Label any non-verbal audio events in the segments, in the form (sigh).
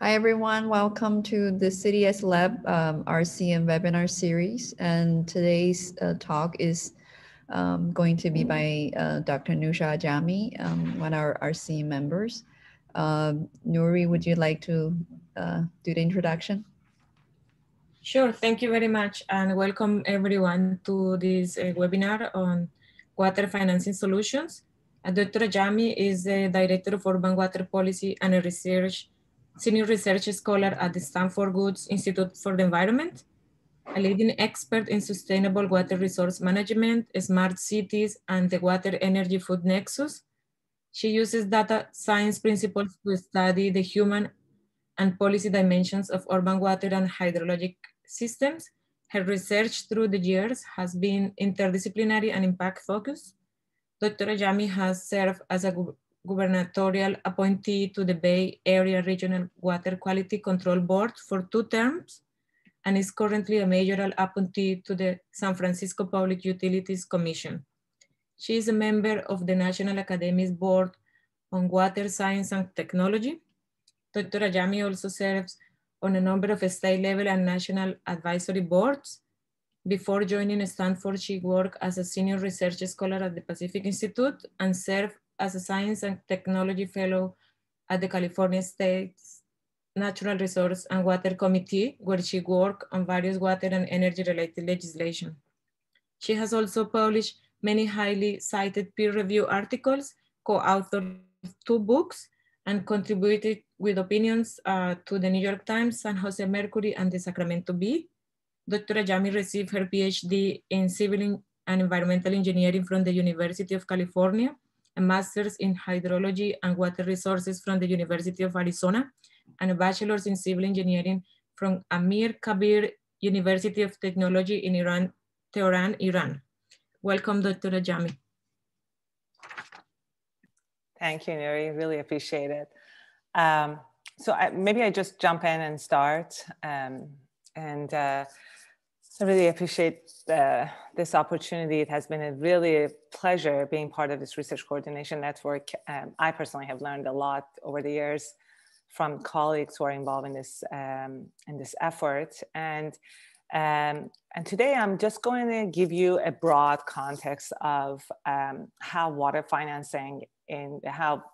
Hi, everyone. Welcome to the City-as-Lab um, RCN webinar series. And today's uh, talk is um, going to be by uh, Dr. Newsha Ajami, um, one of our RCN members. Um, Nuri, would you like to uh, do the introduction? Sure, thank you very much and welcome everyone to this uh, webinar on water financing solutions. Uh, Dr. Ajami is the Director of Urban Water Policy and research senior research scholar at the Stanford Woods Institute for the Environment, a leading expert in sustainable water resource management, smart cities, and the water energy food nexus. She uses data science principles to study the human and policy dimensions of urban water and hydrologic systems. Her research through the years has been interdisciplinary and impact focused. Dr. Ajami has served as a gubernatorial appointee to the Bay Area Regional Water Quality Control Board for two terms and is currently a mayoral appointee to the San Francisco Public Utilities Commission. She is a member of the National Academy's Board on Water Science and Technology. Dr. Ajami also serves on a number of state level and national advisory boards. Before joining Stanford, she worked as a senior research scholar at the Pacific Institute and served as a Science and Technology Fellow at the California State's Natural Resource and Water Committee, where she worked on various water and energy related legislation. She has also published many highly cited peer review articles, co-authored two books, and contributed with opinions uh, to the New York Times, San Jose Mercury, and the Sacramento Bee. Dr. Ajami received her PhD in civil and environmental engineering from the University of California a master's in hydrology and water resources from the University of Arizona, and a bachelor's in civil engineering from Amir Kabir University of Technology in Iran, Tehran, Iran. Welcome, Dr. Ajami. Thank you, Nuri. Really appreciate it. Um, so I, maybe I just jump in and start. Um, and uh, I really appreciate uh, this opportunity. It has been a really a pleasure being part of this research coordination network. Um, I personally have learned a lot over the years from colleagues who are involved in this um, in this effort. And um, and today I'm just going to give you a broad context of um, how water financing in how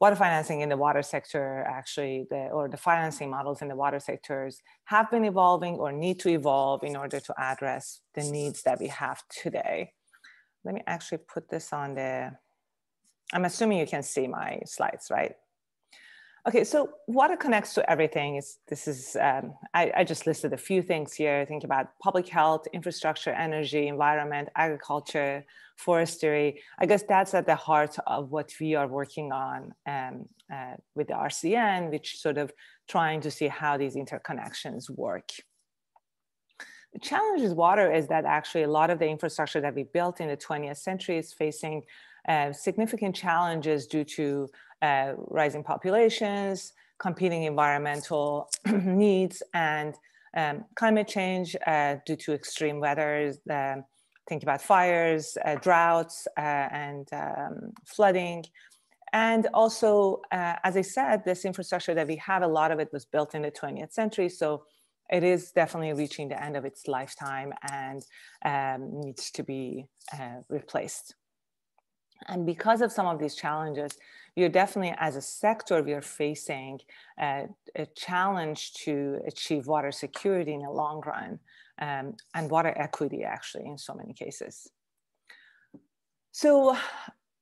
water financing in the water sector actually the, or the financing models in the water sectors have been evolving or need to evolve in order to address the needs that we have today. Let me actually put this on the i'm assuming you can see my slides right Okay, so water connects to everything. Is this is um, I, I, just listed a few things here. Think about public health, infrastructure, energy, environment, agriculture, forestry. I guess that's at the heart of what we are working on um, uh, with the RCN, which sort of trying to see how these interconnections work. The challenge with water is that actually a lot of the infrastructure that we built in the 20th century is facing significant challenges due to uh, rising populations, competing environmental (clears throat) needs, and um, climate change uh, due to extreme weather. Um, think about fires, uh, droughts, uh, and um, flooding. And also, uh, as I said, this infrastructure that we have, a lot of it was built in the 20th century. So it is definitely reaching the end of its lifetime and um, needs to be replaced. And because of some of these challenges, you're definitely, as a sector, we are facing a, challenge to achieve water security in the long run um, and water equity, actually, in so many cases. So,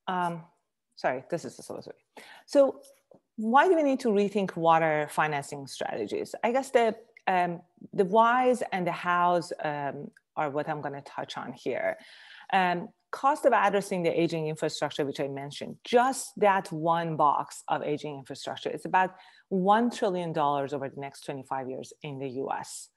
um, sorry, this is the slow So, why do we need to rethink water financing strategies? I guess the um, the whys and the hows um, are what I'm going to touch on here. Um, cost of addressing the aging infrastructure, which I mentioned, just that one box of aging infrastructure, it's about $1 trillion over the next 25 years in the US.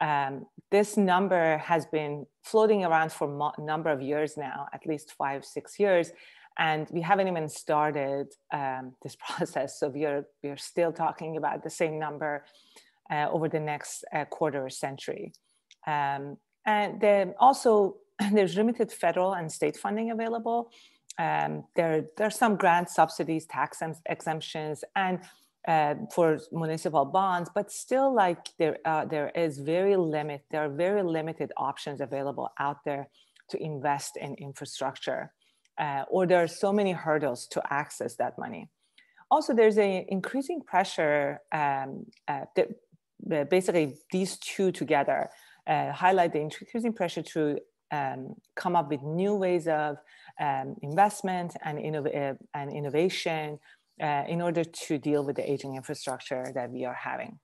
Um, this number has been floating around for a number of years now, at least five, six years. And we haven't even started um, this (laughs) process. So we are, we are still talking about the same number uh, over the next uh, quarter century. Um, and then also (clears throat) there's limited federal and state funding available. Um, there, there are some grant subsidies, tax exemptions, and uh, for municipal bonds, but still like there, uh, there is very limit, there are very limited options available out there to invest in infrastructure, uh, or there are so many hurdles to access that money. Also, there's a increasing pressure, um, uh, that, basically these two together uh, highlight the increasing pressure to um, come up with new ways of um, investment and, innov and innovation uh, in order to deal with the aging infrastructure that we are having.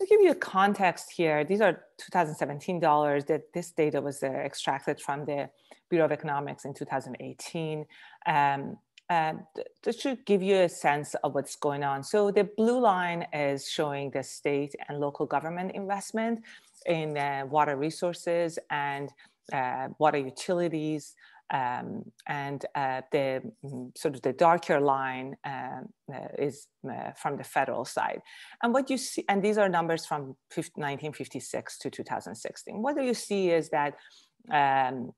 To give you a context here, these are 2017 dollars that this data was uh, extracted from the Bureau of Economics in 2018. Um, and this should give you a sense of what's going on. So the blue line is showing the state and local government investment in uh, water resources and uh, water utilities. Um, and uh, the mm, sort of the darker line um, uh, is uh, from the federal side. And what you see, and these are numbers from 1956 to 2016. What do you see is that um,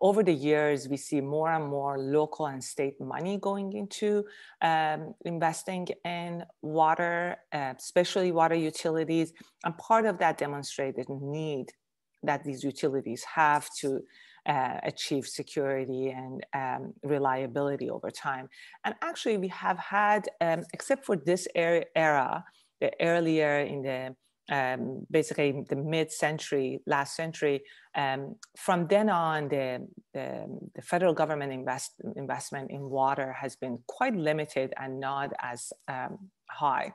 over the years, we see more and more local and state money going into um, investing in water, uh, especially water utilities. And part of that demonstrated need that these utilities have to uh, achieve security and um, reliability over time. And actually, we have had, um, except for this era, era the earlier in the um, basically the mid-century, last century. Um, from then on, the, the, the, federal government invest, investment in water has been quite limited and not as um, high.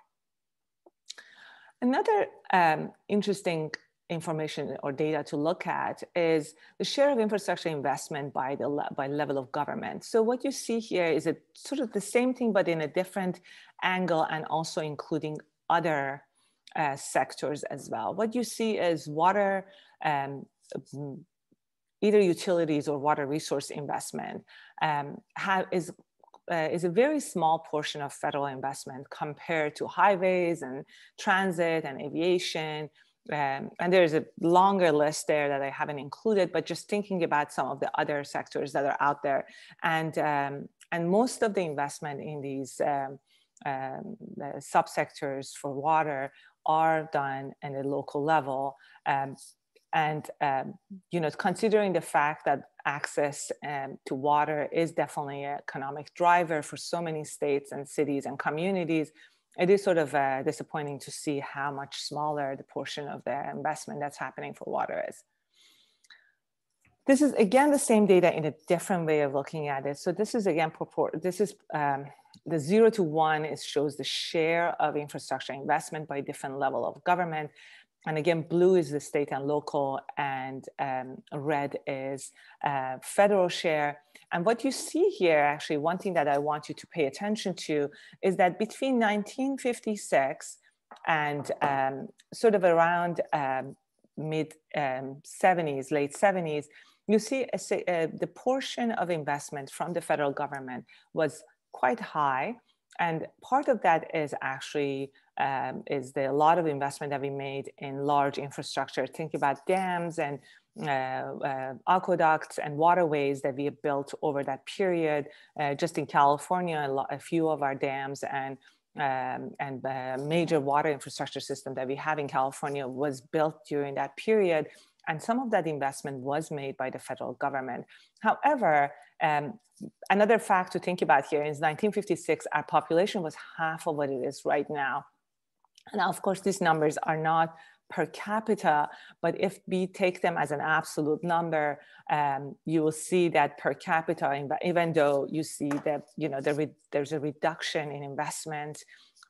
Another um, interesting information or data to look at is the share of infrastructure investment by the by level of government. So what you see here is a sort of the same thing, but in a different angle and also including other uh, sectors as well. What you see is water, um, either utilities or water resource investment um, have, is uh, is a very small portion of federal investment compared to highways and transit and aviation. Um, and there's a longer list there that I haven't included, but just thinking about some of the other sectors that are out there. And, um, and most of the investment in these um, um, subsectors for water are done at a local level. Um, and um, you know, considering the fact that access um, to water is definitely an economic driver for so many states and cities and communities, it is sort of uh, disappointing to see how much smaller the portion of the investment that's happening for water is. This is again the same data in a different way of looking at it. So this is again purport. This is um, the zero to one is shows the share of infrastructure investment by different level of government. And again, blue is the state and local, and um, red is uh, federal share. And what you see here, actually, one thing that I want you to pay attention to is that between 1956 and um, sort of around um, mid 70s, um, late 70s, you see a, uh, the portion of investment from the federal government was quite high. And part of that is actually um, is the a lot of investment that we made in large infrastructure. Think about dams and uh, uh, aqueducts and waterways that we have built over that period. Uh, just in California, a, lot, a, few of our dams and um, and uh, major water infrastructure system that we have in California was built during that period. And some of that investment was made by the federal government. However, um, another fact to think about here is 1956, our population was half of what it is right now. And of course, these numbers are not per capita, but if we take them as an absolute number, um, you will see that per capita, even though you see that you know the there's a reduction in investment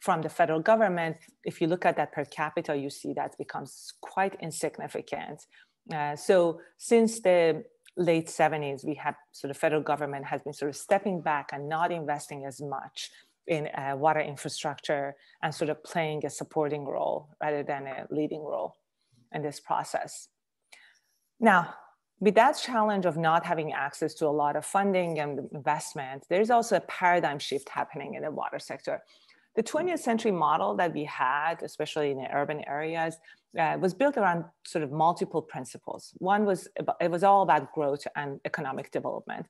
from the federal government, if you look at that per capita, you see that becomes quite insignificant. Uh, so since the late 70s, we have sort of federal government has been sort of stepping back and not investing as much in uh, water infrastructure and sort of playing a supporting role rather than a leading role in this process. Now, with that challenge of not having access to a lot of funding and investment, there's also a paradigm shift happening in the water sector The 20th century model that we had, especially in the urban areas, uh, was built around sort of multiple principles. One was, it was all about growth and economic development.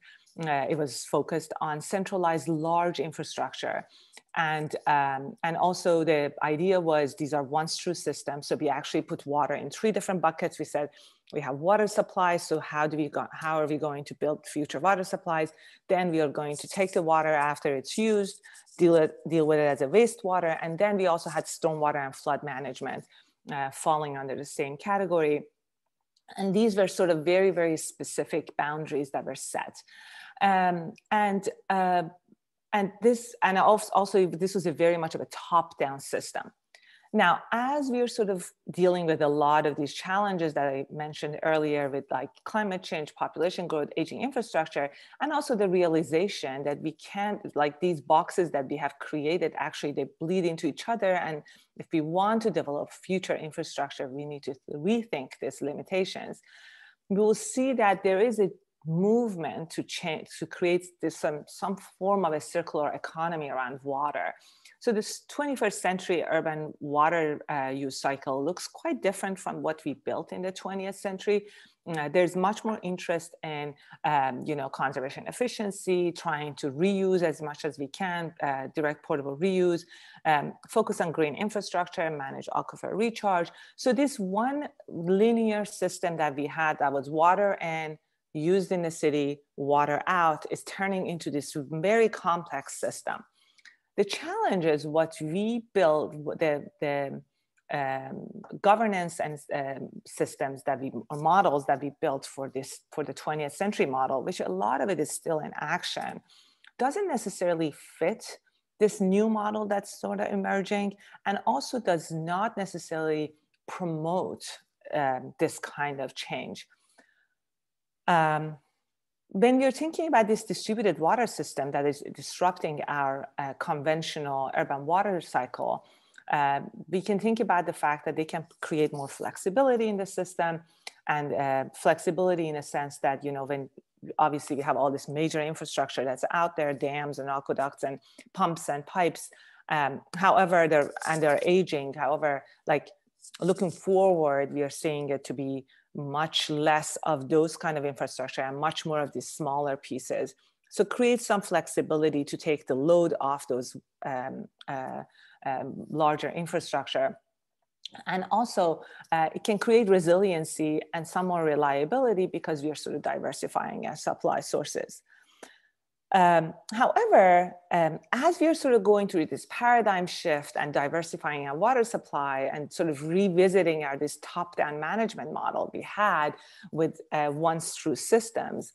Uh, it was focused on centralized large infrastructure. And, um, and also the idea was these are once through systems. So we actually put water in three different buckets. We said we have water supplies. So how do we go, how are we going to build future water supplies? Then we are going to take the water after it's used, deal, it, deal with it as a wastewater. And then we also had stormwater and flood management uh, falling under the same category. And these were sort of very, very specific boundaries that were set. Um, and uh, and this and also this was a very much of a top-down system. Now, as we're sort of dealing with a lot of these challenges that I mentioned earlier with like climate change, population growth, aging infrastructure, and also the realization that we can't, like these boxes that we have created, actually they bleed into each other. And if we want to develop future infrastructure, we need to rethink these limitations. We will see that there is a movement to change, to create this some, some form of a circular economy around water. So this 21st century urban water uh, use cycle looks quite different from what we built in the 20th century. Uh, there's much more interest in, um, you know, conservation efficiency, trying to reuse as much as we can, uh, direct potable reuse, um, focus on green infrastructure, manage aquifer recharge. So this one linear system that we had that was water and used in the city, water out, is turning into this very complex system. The challenge is what we build, the, the um, governance and um, systems that we, or models that we built for this, for the 20th century model, which a lot of it is still in action, doesn't necessarily fit this new model that's sort of emerging and also does not necessarily promote um, this kind of change. Um, when we're thinking about this distributed water system that is disrupting our uh, conventional urban water cycle, uh, we can think about the fact that they can create more flexibility in the system and uh, flexibility in a sense that, you know, when obviously we have all this major infrastructure that's out there, dams and aqueducts and pumps and pipes. Um, however, they're, and they're aging. However, like looking forward, we are seeing it to be much less of those kind of infrastructure and much more of these smaller pieces. So create some flexibility to take the load off those um, uh, um, larger infrastructure. And also uh, it can create resiliency and some more reliability because we are sort of diversifying our supply sources. Um, however, um, as we are sort of going through this paradigm shift and diversifying our water supply and sort of revisiting our this top-down management model we had with uh, once through systems,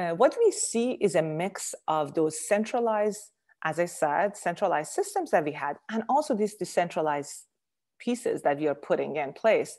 uh, what we see is a mix of those centralized, as I said, centralized systems that we had, and also these decentralized pieces that we are putting in place.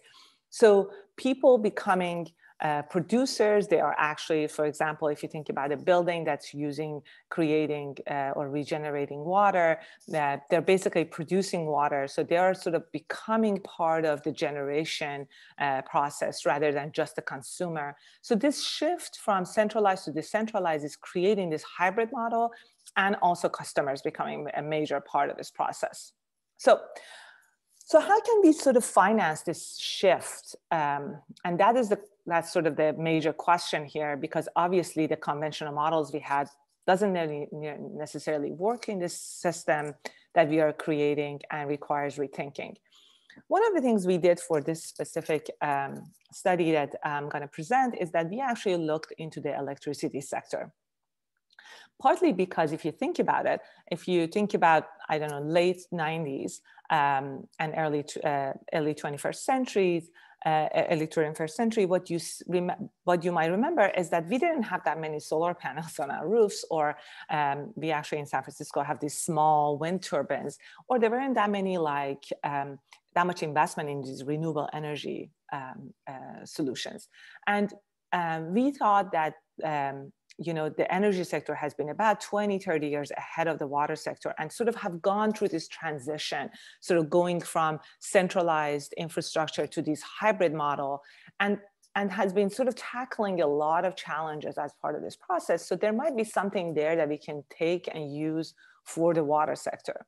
So people becoming uh, producers. They are actually, for example, if you think about a building that's using, creating uh, or regenerating water, that they're basically producing water. So they are sort of becoming part of the generation uh, process rather than just a consumer. So this shift from centralized to decentralized is creating this hybrid model and also customers becoming a major part of this process. So so how can we sort of finance this shift? Um, and that is the that's sort of the major question here, because obviously the conventional models we had doesn't necessarily work in this system that we are creating and requires rethinking. One of the things we did for this specific um, study that I'm going to present is that we actually looked into the electricity sector. Partly because if you think about it, if you think about, I don't know, late 90s, um, and early, uh, early 21st centuries, uh, early 21st century, what you, what you might remember is that we didn't have that many solar panels on our roofs, or um, we actually in San Francisco have these small wind turbines, or there weren't that many like um, that much investment in these renewable energy um, uh, solutions. And um, we thought that um, you know, the energy sector has been about 20, 30 years ahead of the water sector and sort of have gone through this transition, sort of going from centralized infrastructure to this hybrid model and, and has been sort of tackling a lot of challenges as part of this process. So there might be something there that we can take and use for the water sector.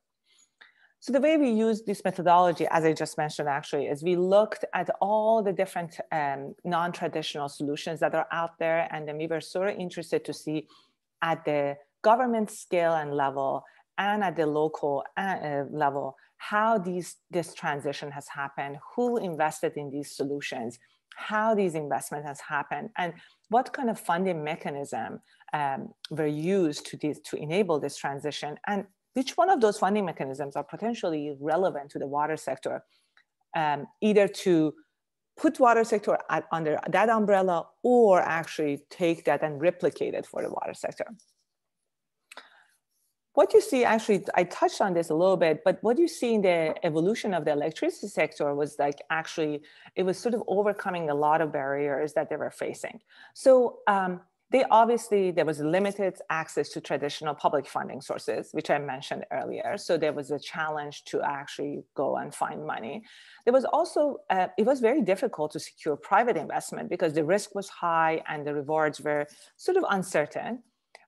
So the way we use this methodology, as I just mentioned, actually, is we looked at all the different um, non-traditional solutions that are out there, and then we were sort of interested to see at the government scale and level and at the local uh, level how these this transition has happened, who invested in these solutions, how these investment has happened, and what kind of funding mechanism um, were used to, this, to enable this transition, and which one of those funding mechanisms are potentially relevant to the water sector, um, either to put water sector at, under that umbrella or actually take that and replicate it for the water sector. What you see, actually, I touched on this a little bit, but what you see in the evolution of the electricity sector was like actually, it was sort of overcoming a lot of barriers that they were facing. So um, they obviously, there was limited access to traditional public funding sources, which I mentioned earlier. So there was a challenge to actually go and find money. There was also, uh, it was very difficult to secure private investment because the risk was high and the rewards were sort of uncertain.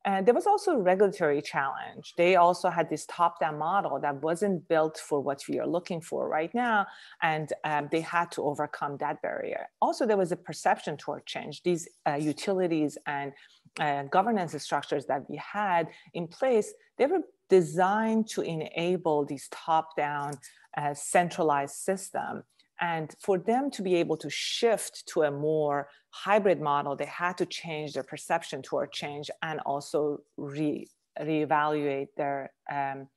And there was also a regulatory challenge. They also had this top-down model that wasn't built for what we are looking for right now, and um, they had to overcome that barrier. Also, there was a perception toward change. These uh, utilities and uh, governance structures that we had in place, they were designed to enable these top-down uh, centralized system and for them to be able to shift to a more hybrid model, they had to change their perception toward change and also re reevaluate their, um,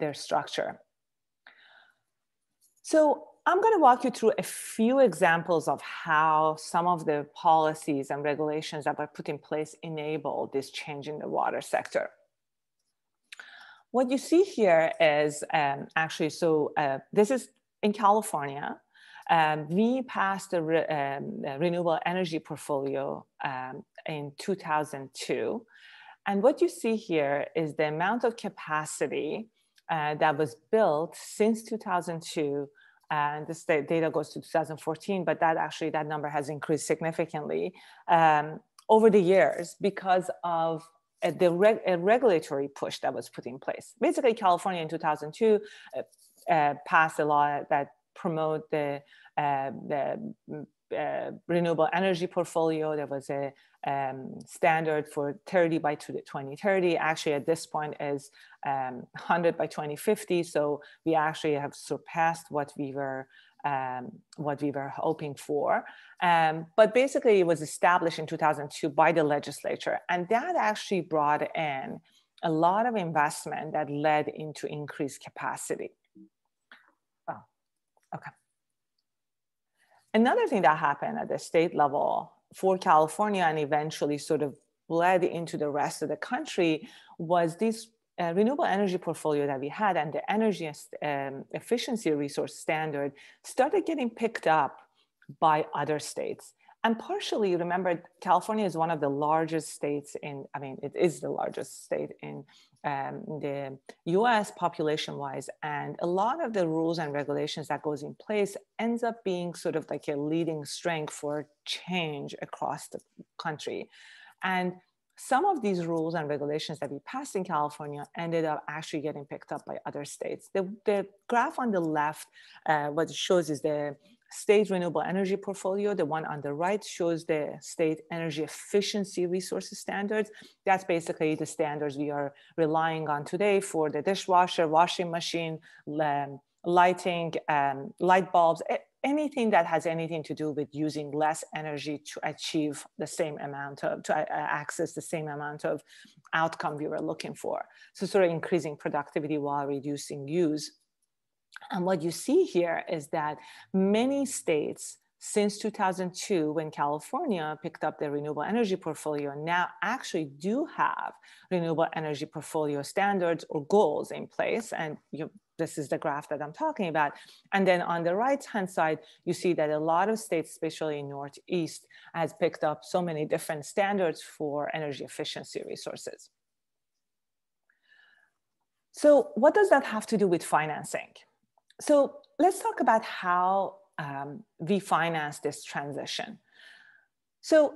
their structure. So I'm going to walk you through a few examples of how some of the policies and regulations that were put in place enable this change in the water sector. What you see here is um, actually, so uh, this is in California. Um, we passed a, re, um, renewable energy portfolio um, in 2002. And what you see here is the amount of capacity uh, that was built since 2002 and this data goes to 2014 but that actually that number has increased significantly um, over the years because of uh, the reg regulatory push that was put in place basically california in 2002 uh, uh, passed a law that promote the, uh, the uh, renewable energy portfolio. There was a um, standard for 30 by 2030. Actually, at this point is um, 100 by 2050. So we actually have surpassed what we were um, what we were hoping for. Um, but basically, it was established in 2002 by the legislature, and that actually brought in a lot of investment that led into increased capacity. Okay. Another thing that happened at the state level for California and eventually sort of bled into the rest of the country was this uh, renewable energy portfolio that we had and the energy um, efficiency resource standard started getting picked up by other states. And partially, remember, California is one of the largest states in, I mean, it is the largest state in um, the US population wise. And a lot of the rules and regulations that goes in place ends up being sort of like a leading strength for change across the country. And some of these rules and regulations that we passed in California ended up actually getting picked up by other states. The, the graph on the left, uh, what it shows is the state renewable energy portfolio. The one on the right shows the state energy efficiency resources standards. That's basically the standards we are relying on today for the dishwasher, washing machine, lighting, um, light bulbs, anything that has anything to do with using less energy to achieve the same amount of, to uh, access the same amount of outcome we were looking for. So sort of increasing productivity while reducing use. And what you see here is that many states since 2002, when California picked up their renewable energy portfolio, now actually do have renewable energy portfolio standards or goals in place. And you, this is the graph that I'm talking about. And then on the right hand side, you see that a lot of states, especially in Northeast, has picked up so many different standards for energy efficiency resources. So what does that have to do with financing? So let's talk about how um, we finance this transition. So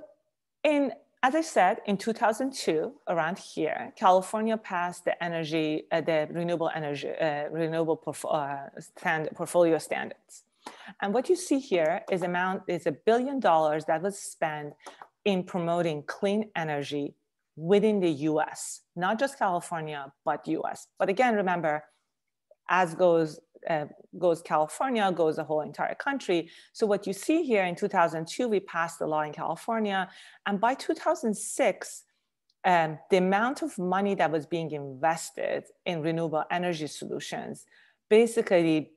in as I said, in 2002, around here, California passed the energy, uh, the renewable energy, uh, renewable uh, stand, portfolio standards. And what you see here is amount is a billion dollars that was spent in promoting clean energy within the US, not just California, but US. But again, remember, as goes uh, goes California, goes the whole entire country. So what you see here in 2002, we passed the law in California. And by 2006, um, the amount of money that was being invested in renewable energy solutions basically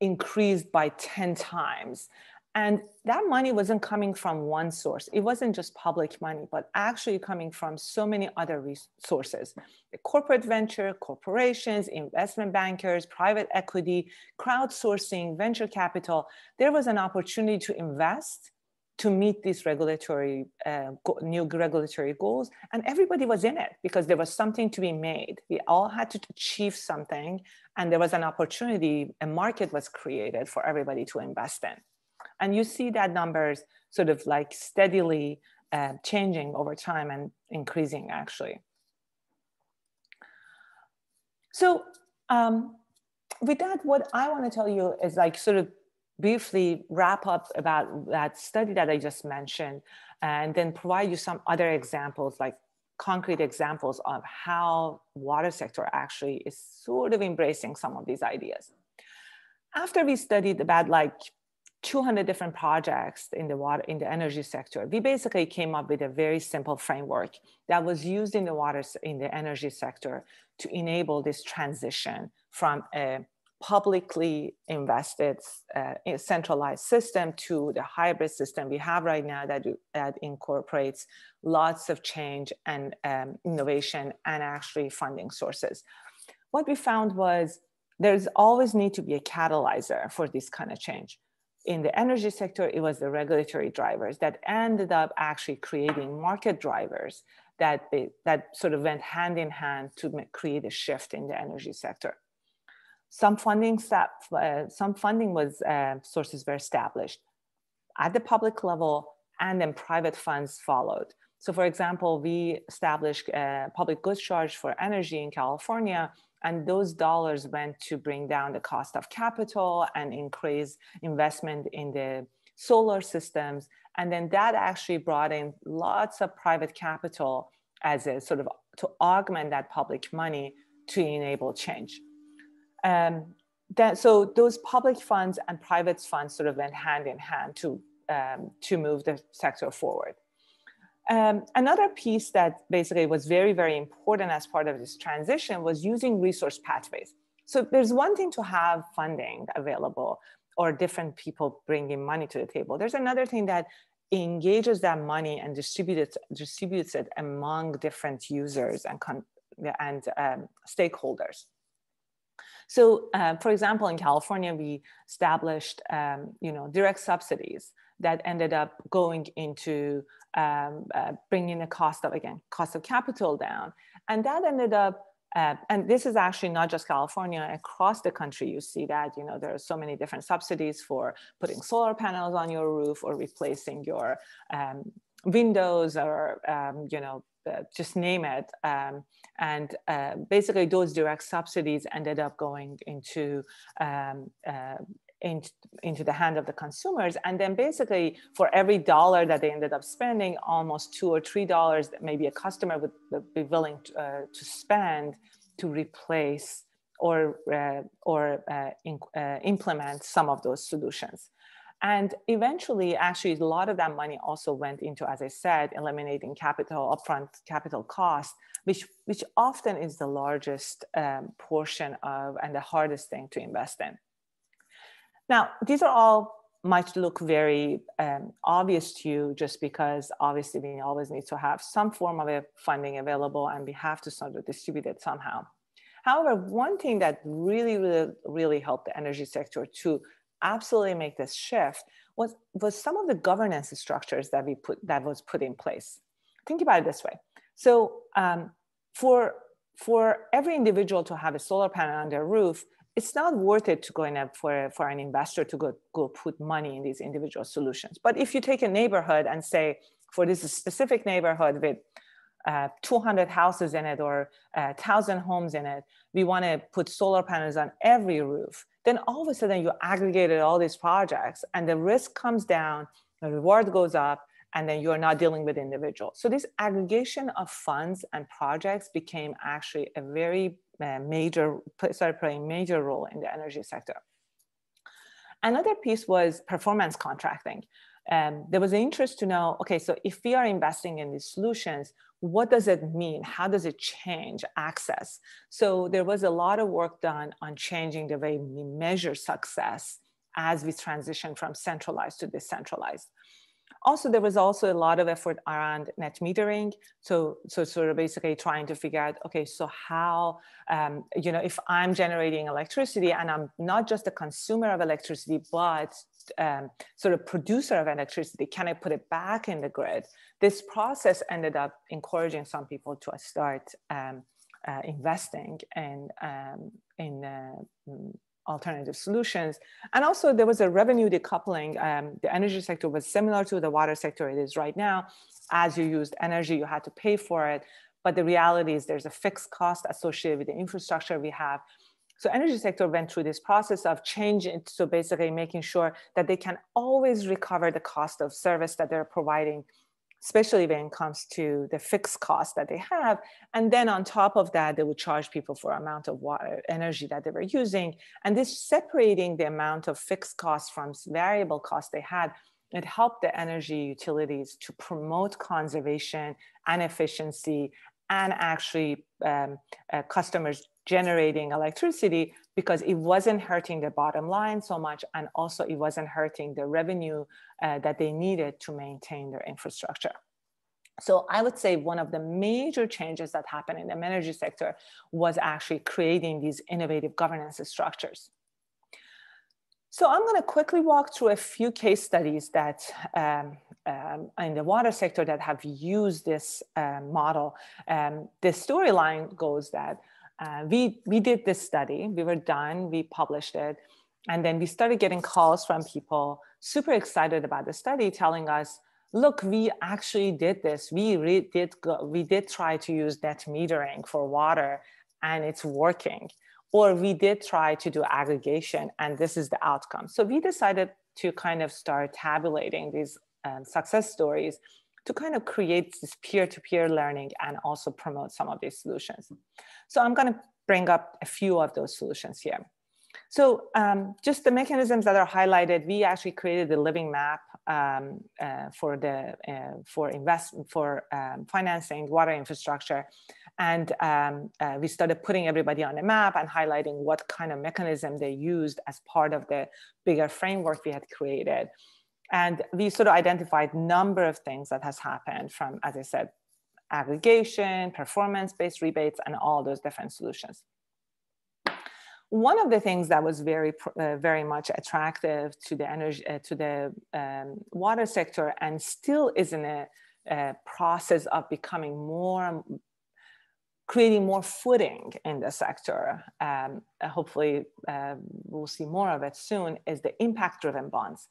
increased by 10 times. And that money wasn't coming from one source. It wasn't just public money, but actually coming from so many other resources. The corporate venture, corporations, investment bankers, private equity, crowdsourcing, venture capital. There was an opportunity to invest to meet these regulatory, uh, new regulatory goals. And everybody was in it because there was something to be made. We all had to achieve something and there was an opportunity, a market was created for everybody to invest in. And you see that numbers sort of like steadily uh, changing over time and increasing actually. So um, with that, what I want to tell you is like sort of briefly wrap up about that study that I just mentioned and then provide you some other examples like concrete examples of how water sector actually is sort of embracing some of these ideas. After we studied about like 200 different projects in the water in the energy sector. We basically came up with a very simple framework that was used in the water in the energy sector to enable this transition from a publicly invested uh, centralized system to the hybrid system we have right now that, that incorporates lots of change and um, innovation and actually funding sources. What we found was there's always need to be a catalyzer for this kind of change in the energy sector, it was the regulatory drivers that ended up actually creating market drivers that, they, that sort of went hand in hand to make, create a shift in the energy sector. Some funding, uh, some funding was uh, sources were established at the public level and then private funds followed. So for example, we established a public goods charge for energy in California and those dollars went to bring down the cost of capital and increase investment in the solar systems. And then that actually brought in lots of private capital as a sort of to augment that public money to enable change. Um, that, so those public funds and private funds sort of went hand in hand to, um, to move the sector forward. Um, another piece that basically was very, very important as part of this transition was using resource pathways. So there's one thing to have funding available or different people bringing money to the table. There's another thing that engages that money and distributes, distributes it among different users and, and um, stakeholders. So, uh, for example, in California, we established, um, you know, direct subsidies that ended up going into um, uh, bringing the cost of, again, cost of capital down. And that ended up, uh, and this is actually not just California, across the country, you see that, you know, there are so many different subsidies for putting solar panels on your roof or replacing your um, windows or, um, you know, uh, just name it. Um, and uh, basically those direct subsidies ended up going into um, uh, in, into the hand of the consumers. And then basically for every dollar that they ended up spending, almost two or three dollars that maybe a customer would, be willing to, uh, to, spend to replace or, uh, or uh, in, uh, implement some of those solutions. And eventually, actually, a lot of that money also went into, as I said, eliminating capital, upfront capital cost, which, which often is the largest um, portion of and the hardest thing to invest in. Now, these are all might look very um, obvious to you just because obviously we always need to have some form of funding available and we have to sort of distribute it somehow. However, one thing that really, really, really helped the energy sector to absolutely make this shift was, was some of the governance structures that we put that was put in place. Think about it this way. So um, for, for every individual to have a solar panel on their roof, it's not worth it to go in a, for, for an investor to go, go put money in these individual solutions. But if you take a neighborhood and say, for this specific neighborhood with uh, 200 houses in it or uh, 1,000 homes in it, we want to put solar panels on every roof. Then all of a sudden you aggregated all these projects and the risk comes down, the reward goes up, and then you're not dealing with individuals. So this aggregation of funds and projects became actually a very major, started playing major role in the energy sector. Another piece was performance contracting. Um, there was an interest to know, okay, so if we are investing in these solutions, what does it mean? How does it change access? So there was a lot of work done on changing the way we measure success as we transition from centralized to decentralized also there was also a lot of effort around net metering. So so sort of basically trying to figure out okay so how um, you know if i'm generating electricity and i'm not just a consumer of electricity but um, sort of producer of electricity can i put it back in the grid? This process ended up encouraging some people to start um, uh, investing in um, in uh, alternative solutions. And also there was a revenue decoupling. Um, the energy sector was similar to the water sector it is right now. As you used energy, you had to pay for it. But the reality is there's a fixed cost associated with the infrastructure we have. So energy sector went through this process of changing, so basically making sure that they can always recover the cost of service that they're providing especially when it comes to the fixed cost that they have. And then on top of that, they would charge people for amount of water energy that they were using. And this separating the amount of fixed costs from variable costs they had, it helped the energy utilities to promote conservation and efficiency and actually um, uh, customers generating electricity because it wasn't hurting the bottom line so much and also it wasn't hurting the revenue uh, that they needed to maintain their infrastructure. So I would say one of the major changes that happened in the energy sector was actually creating these innovative governance structures. So I'm going to quickly walk through a few case studies that um, um, in the water sector that have used this uh, model. Um, the storyline goes that uh, we, we did this study, we were done, we published it, and then we started getting calls from people super excited about the study telling us, look, we actually did this. We re- did, go, we did try to use net metering for water and it's working. Or we did try to do aggregation and this is the outcome. So we decided to kind of start tabulating these um, success stories to kind of create this peer-to-peer learning and also promote some of these solutions. So I'm going to bring up a few of those solutions here. So um, just the mechanisms that are highlighted, we actually created the living map um, uh, for the uh, for invest for um, financing water infrastructure, and um, uh, we started putting everybody on the map and highlighting what kind of mechanism they used as part of the bigger framework we had created. And we sort of identified number of things that has happened from, as I said, aggregation, performance-based rebates, and all those different solutions. One of the things that was very, uh, very much attractive to the energy, uh, to the um, water sector, and still is in a, a process of becoming more, creating more footing in the sector. Um, hopefully, uh, we'll see more of it soon. Is the impact-driven bonds.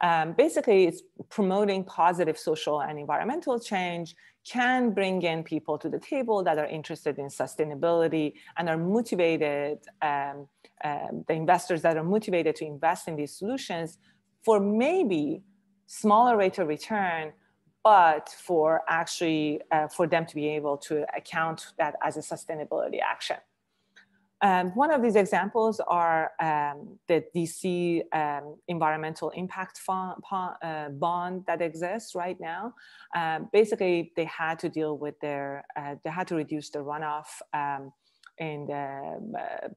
Um, basically, it's promoting positive social and environmental change can bring in people to the table that are interested in sustainability and are motivated, um, um, the investors that are motivated to invest in these solutions for maybe smaller rate of return, but for actually uh, for them to be able to account that as a sustainability action. Um, one of these examples are um, the DC um, environmental impact fund, uh, bond that exists right now. Um, basically, they had to deal with their, uh, they had to reduce the runoff um, in the, uh,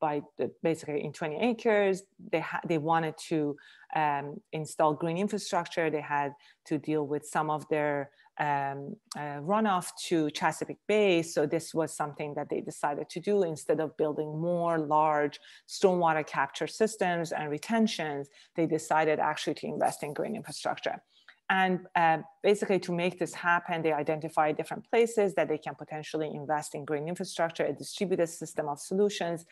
by the, basically in 20 acres. They, they wanted to um, install green infrastructure. They had to deal with some of their um, uh, runoff to Chesapeake Bay. So this was something that they decided to do instead of building more large stormwater capture systems and retentions. They decided actually to invest in green infrastructure. And uh, basically to make this happen, they identify different places that they can potentially invest in green infrastructure, a distributed system of solutions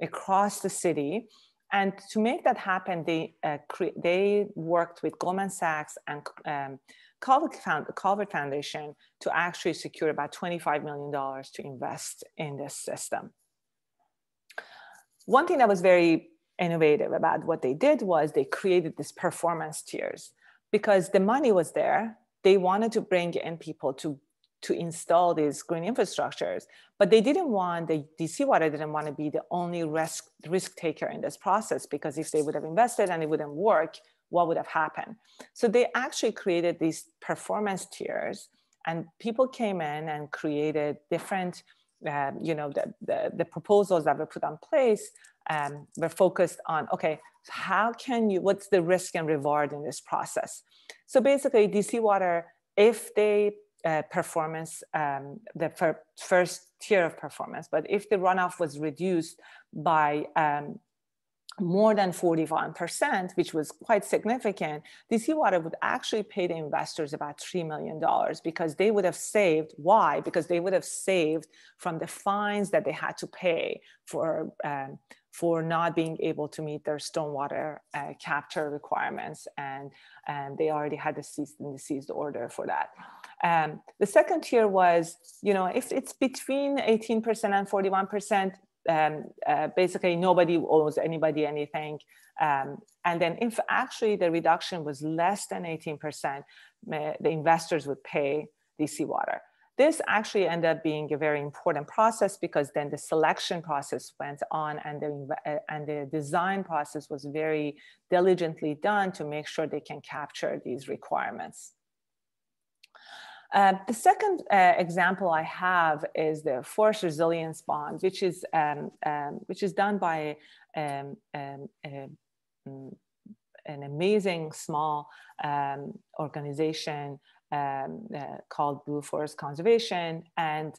across the city. And to make that happen, they, uh, they worked with Goldman Sachs and um, Calvert Foundation to actually secure about $25 million to invest in this system. One thing that was very innovative about what they did was they created this performance tiers because the money was there. They wanted to bring in people to to install these green infrastructures, but they didn't want the DC Water didn't want to be the only risk risk taker in this process because if they would have invested and it wouldn't work, what would have happened? So they actually created these performance tiers, and people came in and created different. Uh, you know the, the, the proposals that were put on place um, were focused on okay how can you what's the risk and reward in this process so basically dc water if they uh, performance, um, the fir first tier of performance. But if the runoff was reduced by um, more than 41%, which was quite significant, DC Water would actually pay the investors about $3 million because they would have saved. Why? Because they would have saved from the fines that they had to pay for, um, for not being able to meet their stormwater uh, capture requirements. And, and they already had the cease and desist order for that. Um, the second tier was, you know, if it's between 18% and 41%, um, uh, basically nobody owes anybody anything. Um, and then if actually the reduction was less than 18%, the investors would pay DC Water. This actually ended up being a very important process because then the selection process went on and the, uh, and the design process was very diligently done to make sure they can capture these requirements. Uh, the second uh, example I have is the forest resilience bond, which is um, um, which is done by um, um mm, an amazing small um, organization um, uh, called Blue Forest Conservation, and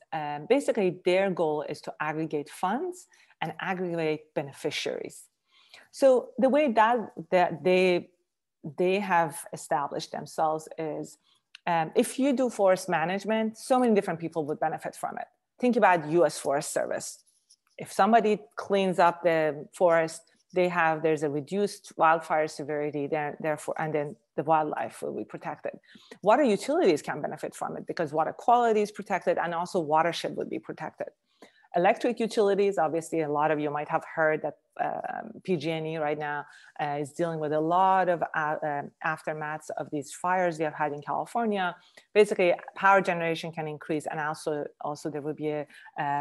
basically their goal is to aggregate funds and aggregate beneficiaries. So the way that that they they have established themselves is um, if you do forest management, so many different people would benefit from it. Think about US Forest Service. If somebody cleans up the forest, they have, there's a reduced wildfire severity there, therefore, and then the wildlife will be protected. Water utilities can benefit from it because water quality is protected and also watershed would be protected. Electric utilities, obviously, a lot of you might have heard that um, PG&E right now uh, is dealing with a lot of uh, um, aftermaths of these fires we have had in California. Basically, power generation can increase, and also also there will be a,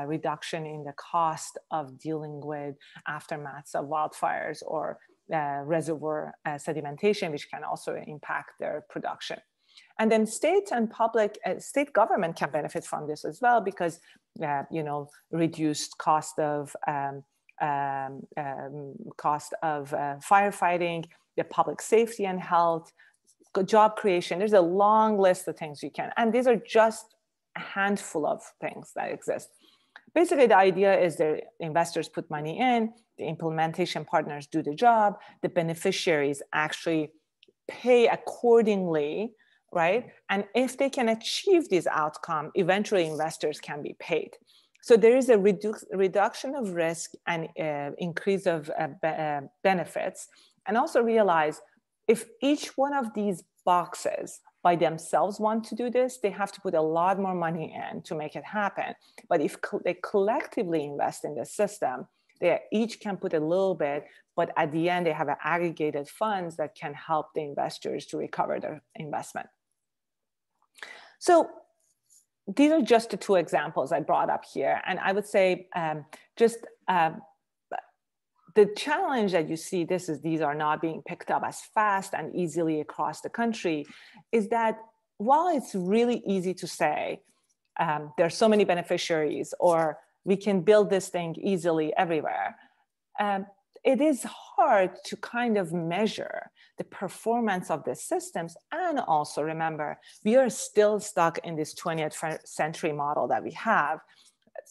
reduction in the cost of dealing with aftermaths of wildfires or reservoir uh, sedimentation, which can also impact their production. And then state and public, uh, state government can benefit from this as well because, uh, you know, reduced cost of um, um, um, cost of uh, firefighting, the public safety and health, job creation. There's a long list of things you can, and these are just a handful of things that exist. Basically, the idea is that investors put money in, the implementation partners do the job, the beneficiaries actually pay accordingly right? And if they can achieve this outcome, eventually investors can be paid. So there is a redu- reduction of risk and uh, increase of uh, be- uh, benefits. And also realize if each one of these boxes by themselves want to do this, they have to put a lot more money in to make it happen. But if co- they collectively invest in the system, they each can put a little bit, but at the end, they have aggregated funds that can help the investors to recover their investment. So these are just the two examples I brought up here. And I would say um, just um, the challenge that you see, this is these are not being picked up as fast and easily across the country, is that while it's really easy to say, um, are so many beneficiaries or we can build this thing easily everywhere, um, it is hard to kind of measure the performance of the systems. And also remember, we are still stuck in this 20th century model that we have.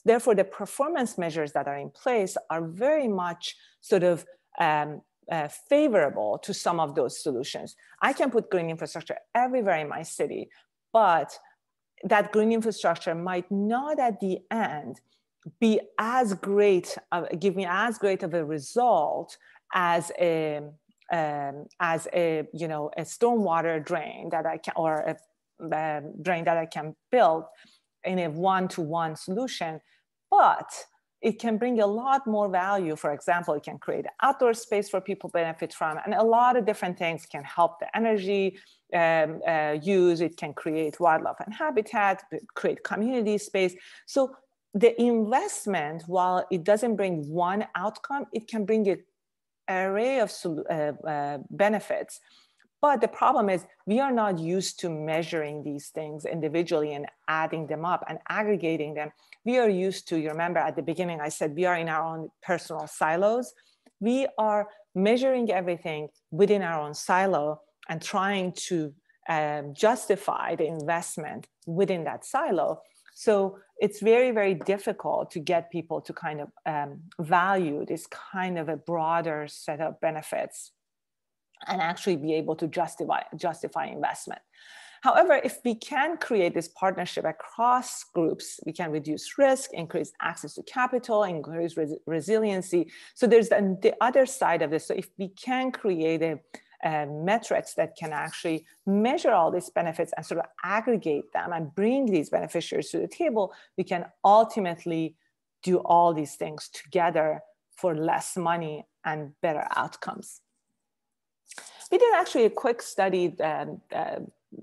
Therefore, the performance measures that are in place are very much sort of um, uh, favorable to some of those solutions. I can put green infrastructure everywhere in my city, but that green infrastructure might not at the end be as great, give me as great of a result as a um, as a you know a stormwater drain that I can or a uh, drain that I can build in a one-to-one solution, but it can bring a lot more value. For example, it can create outdoor space for people benefit from, and a lot of different things can help the energy um, uh, use. It can create wildlife and habitat, create community space. So the investment, while it doesn't bring one outcome, it can bring an array of uh, uh, benefits. But the problem is we are not used to measuring these things individually and adding them up and aggregating them. We are used to, you remember at the beginning, I said we are in our own personal silos. We are measuring everything within our own silo and trying to um, justify the investment within that silo. So it's very, very difficult to get people to kind of um, value this kind of a broader set of benefits and actually be able to justify, justify investment. However, if we can create this partnership across groups, we can reduce risk, increase access to capital, increase res resiliency. So there's the, the, other side of this. So if we can create a, uh, metrics that can actually measure all these benefits and sort of aggregate them and bring these beneficiaries to the table, we can ultimately do all these things together for less money and better outcomes. We did actually a quick study um, uh,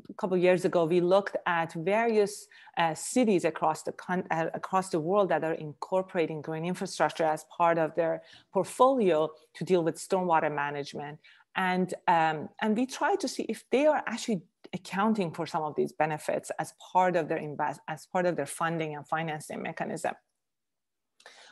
a couple of years ago. We looked at various uh, cities across the uh, across the world that are incorporating green infrastructure as part of their portfolio to deal with stormwater management. And, um, and we tried to see if they are actually accounting for some of these benefits as part of their invest, as part of their funding and financing mechanism.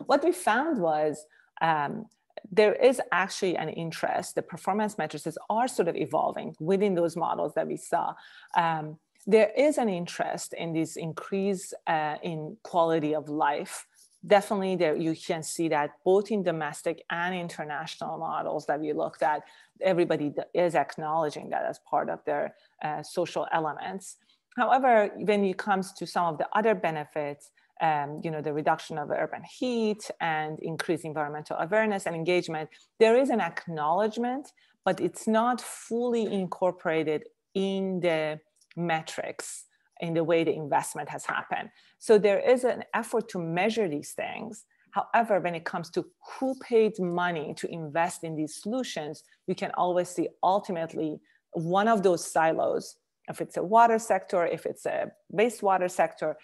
What we found was um, there is actually an interest. The performance matrices are sort of evolving within those models that we saw. Um, there is an interest in this increase uh, in quality of life. Definitely, there you can see that both in domestic and international models that we looked at, everybody is acknowledging that as part of their uh, social elements. However, when it comes to some of the other benefits, um, you know, the reduction of urban heat and increased environmental awareness and engagement, there is an acknowledgement, but it's not fully incorporated in the metrics in the way the investment has happened. So there is an effort to measure these things. However, when it comes to who paid money to invest in these solutions, you can always see ultimately one of those silos, if it's a water sector, if it's a wastewater sector,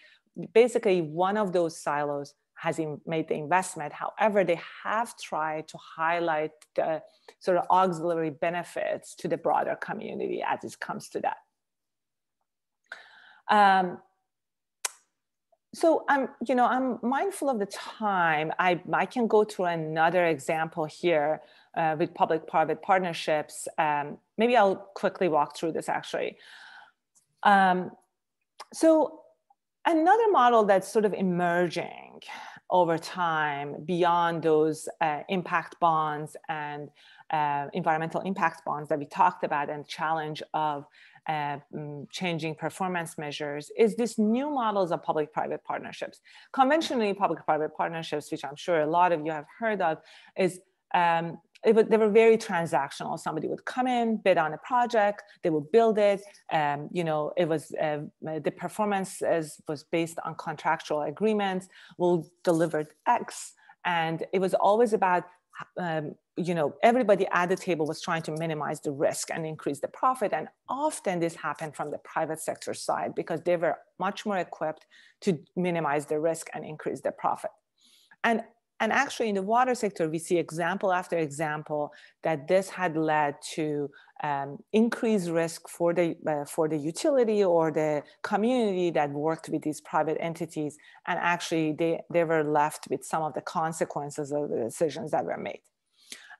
basically one of those silos has made the investment. However, they have tried to highlight the sort of auxiliary benefits to the broader community as it comes to that. Um, so I'm, you know, I'm mindful of the time. I, I can go to another example here uh, with public-private partnerships. Um, maybe I'll quickly walk through this actually. Um, so Another model that's sort of emerging over time beyond those uh, impact bonds and uh, environmental impact bonds that we talked about and challenge of uh, mm, changing performance measures is this new models of public-private partnerships. Conventionally, public-private partnerships, which I'm sure a lot of you have heard of, is um, it they were very transactional. Somebody would come in, bid on a project, they would build it. Um, you know, it was uh, the performance as, was based on contractual agreements. We'll deliver X, and it was always about um, you know everybody at the table was trying to minimize the risk and increase the profit and often this happened from the private sector side because they were much more equipped to minimize the risk and increase the profit and and actually, in the water sector, we see example after example that this had led to um, increased risk for the uh, for the utility or the community that worked with these private entities, and actually they they were left with some of the consequences of the decisions that were made.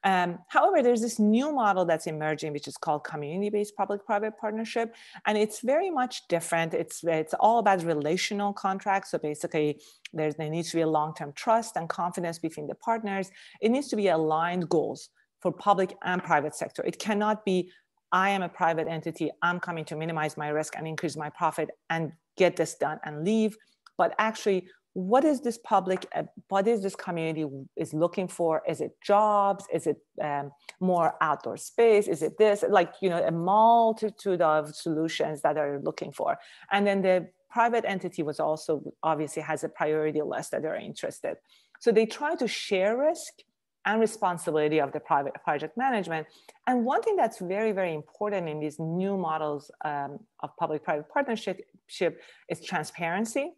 Um, however, there's this new model that's emerging, which is called community-based public-private partnership, and it's very much different. It's it's all about relational contracts. So basically, there's there needs to be a long-term trust and confidence between the partners. It needs to be aligned goals for public and private sector. It cannot be I am a private entity. I'm coming to minimize my risk and increase my profit and get this done and leave. But actually, what is this public, uh, what is this community is looking for? Is it jobs? Is it um, more outdoor space? Is it this? Like, you know, a multitude of solutions that are looking for. And then the private entity was also obviously has a priority list that they're interested. So they try to share risk and responsibility of the private project management. And one thing that's very, very important in these new models um, of public-private partnership is transparency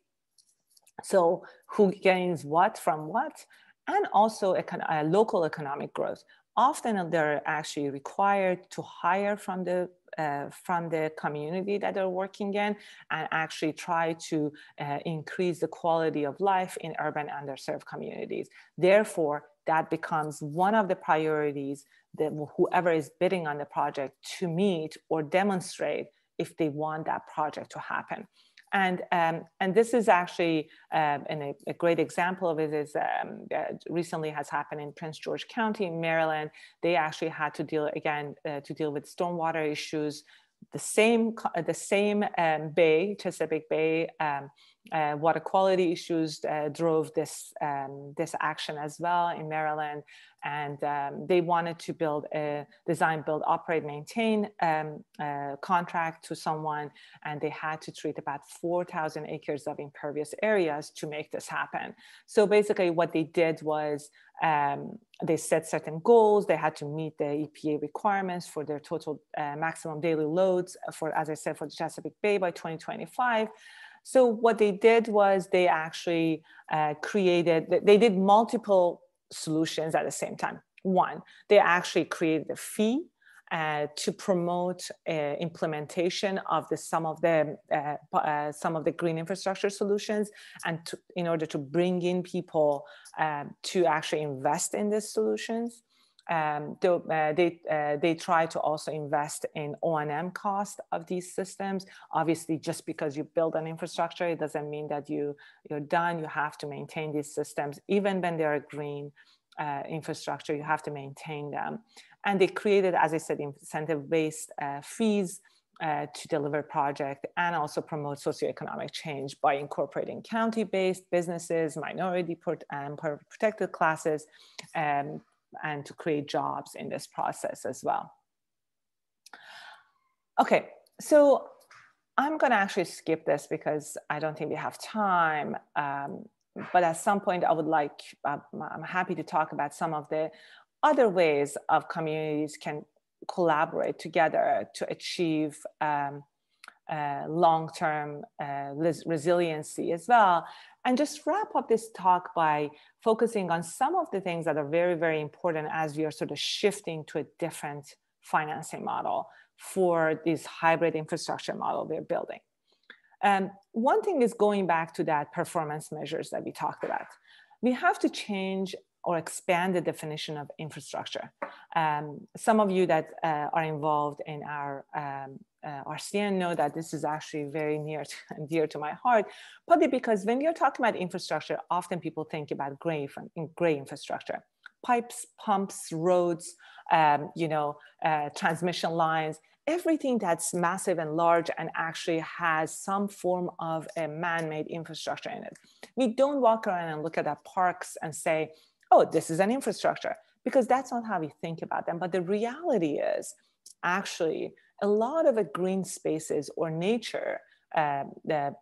so who gains what from what? And also a, local economic growth. Often they're actually required to hire from the uh, from the community that they're working in and actually try to uh, increase the quality of life in urban underserved communities. Therefore, that becomes one of the priorities that whoever is bidding on the project to meet or demonstrate if they want that project to happen. And, um, and this is actually, um, and a, a, great example of it is um, uh, recently has happened in Prince George County, Maryland. They actually had to deal, again, uh, to deal with stormwater issues. The same, the same um, bay, Chesapeake Bay, um, uh, water quality issues uh, drove this, um, this action as well in Maryland. And um, they wanted to build a design, build, operate, maintain um, contract to someone. And they had to treat about 4,000 acres of impervious areas to make this happen. So basically what they did was um, they set certain goals. They had to meet the EPA requirements for their total uh, maximum daily loads for, as I said, for the Chesapeake Bay by 2025. So what they did was they actually uh, created, they did multiple solutions at the same time. One, they actually created a fee uh, to promote uh, implementation of the some of the uh, uh some of the green infrastructure solutions, and to, in order to bring in people um, to actually invest in these solutions um, they, uh, they, uh, they try to also invest in O&M cost of these systems. Obviously, just because you build an infrastructure, it doesn't mean that you, you're done. You have to maintain these systems. Even when they're green uh, infrastructure, you have to maintain them. And they created, as I said, incentive-based uh, fees uh, to deliver project and also promote socioeconomic change by incorporating county-based businesses, minority and protected classes, um, and to create jobs in this process as well. Okay, so I'm gonna actually skip this because I don't think we have time. Um, but at some point I would like, I'm happy to talk about some of the other ways of communities can collaborate together to achieve um, uh, long-term uh, resiliency as well. And just wrap up this talk by focusing on some of the things that are very, very important as we are sort of shifting to a different financing model for this hybrid infrastructure model we're building. And one thing is going back to that performance measures that we talked about. We have to change or expand the definition of infrastructure. Um, some of you that uh, are involved in our um, uh, RCN know that this is actually very near and (laughs) dear to my heart, probably because when you're talking about infrastructure, often people think about gray, gray infrastructure, pipes, pumps, roads, um, you know, uh, transmission lines, everything that's massive and large and actually has some form of a man-made infrastructure in it. We don't walk around and look at our parks and say, oh, this is an infrastructure, because that's not how we think about them. But the reality is actually a lot of the green spaces or nature uh,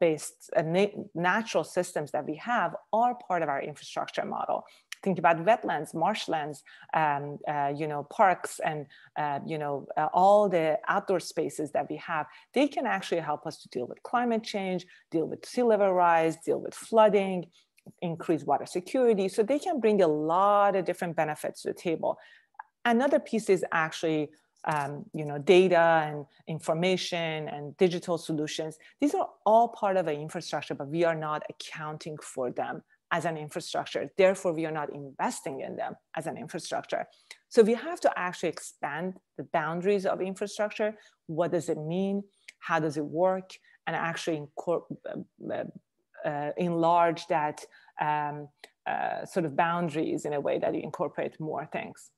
based uh, na natural systems that we have are part of our infrastructure model. Think about wetlands, marshlands, um, uh, you know, parks, and uh, you know uh, all the outdoor spaces that we have. They can actually help us to deal with climate change, deal with sea level rise, deal with flooding, increase water security. So they can bring a lot of different benefits to the table. Another piece is actually um, you know, data and information and digital solutions. These are all part of an infrastructure, but we are not accounting for them as an infrastructure. Therefore, we are not investing in them as an infrastructure. So we have to actually expand the boundaries of infrastructure. What does it mean? How does it work? And actually uh, uh, enlarge that um, uh, sort of boundaries in a way that you incorporate more things.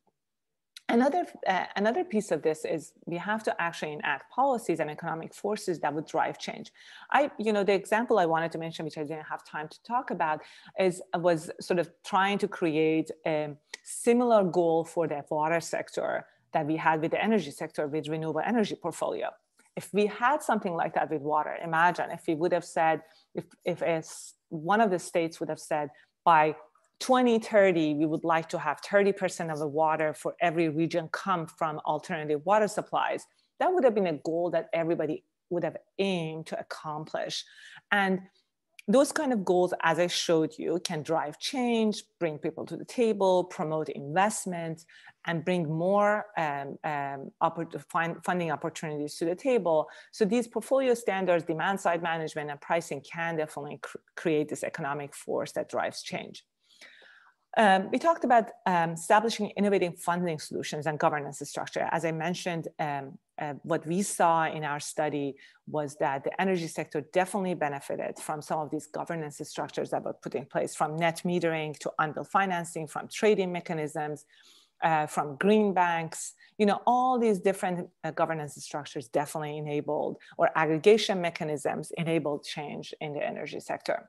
Another, uh, another piece of this is we have to actually enact policies and economic forces that would drive change. I, you know, the example I wanted to mention, which I didn't have time to talk about, is was sort of trying to create a similar goal for the water sector that we had with the energy sector with renewable energy portfolio. If we had something like that with water, imagine if we would have said, if, if one of the states would have said by 2030, we would like to have 30% of the water for every region come from alternative water supplies. That would have been a goal that everybody would have aimed to accomplish. And those kind of goals, as I showed you, can drive change, bring people to the table, promote investment, and bring more um, um, funding opportunities to the table. So these portfolio standards, demand side management, and pricing can definitely cr create this economic force that drives change. Um, we talked about um, establishing innovating funding solutions and governance structure. As I mentioned, um, uh, what we saw in our study was that the energy sector definitely benefited from some of these governance structures that were put in place, from net metering to on-bill financing, from trading mechanisms, uh, from green banks. You know, all these different uh, governance structures definitely enabled, or aggregation mechanisms enabled change in the energy sector.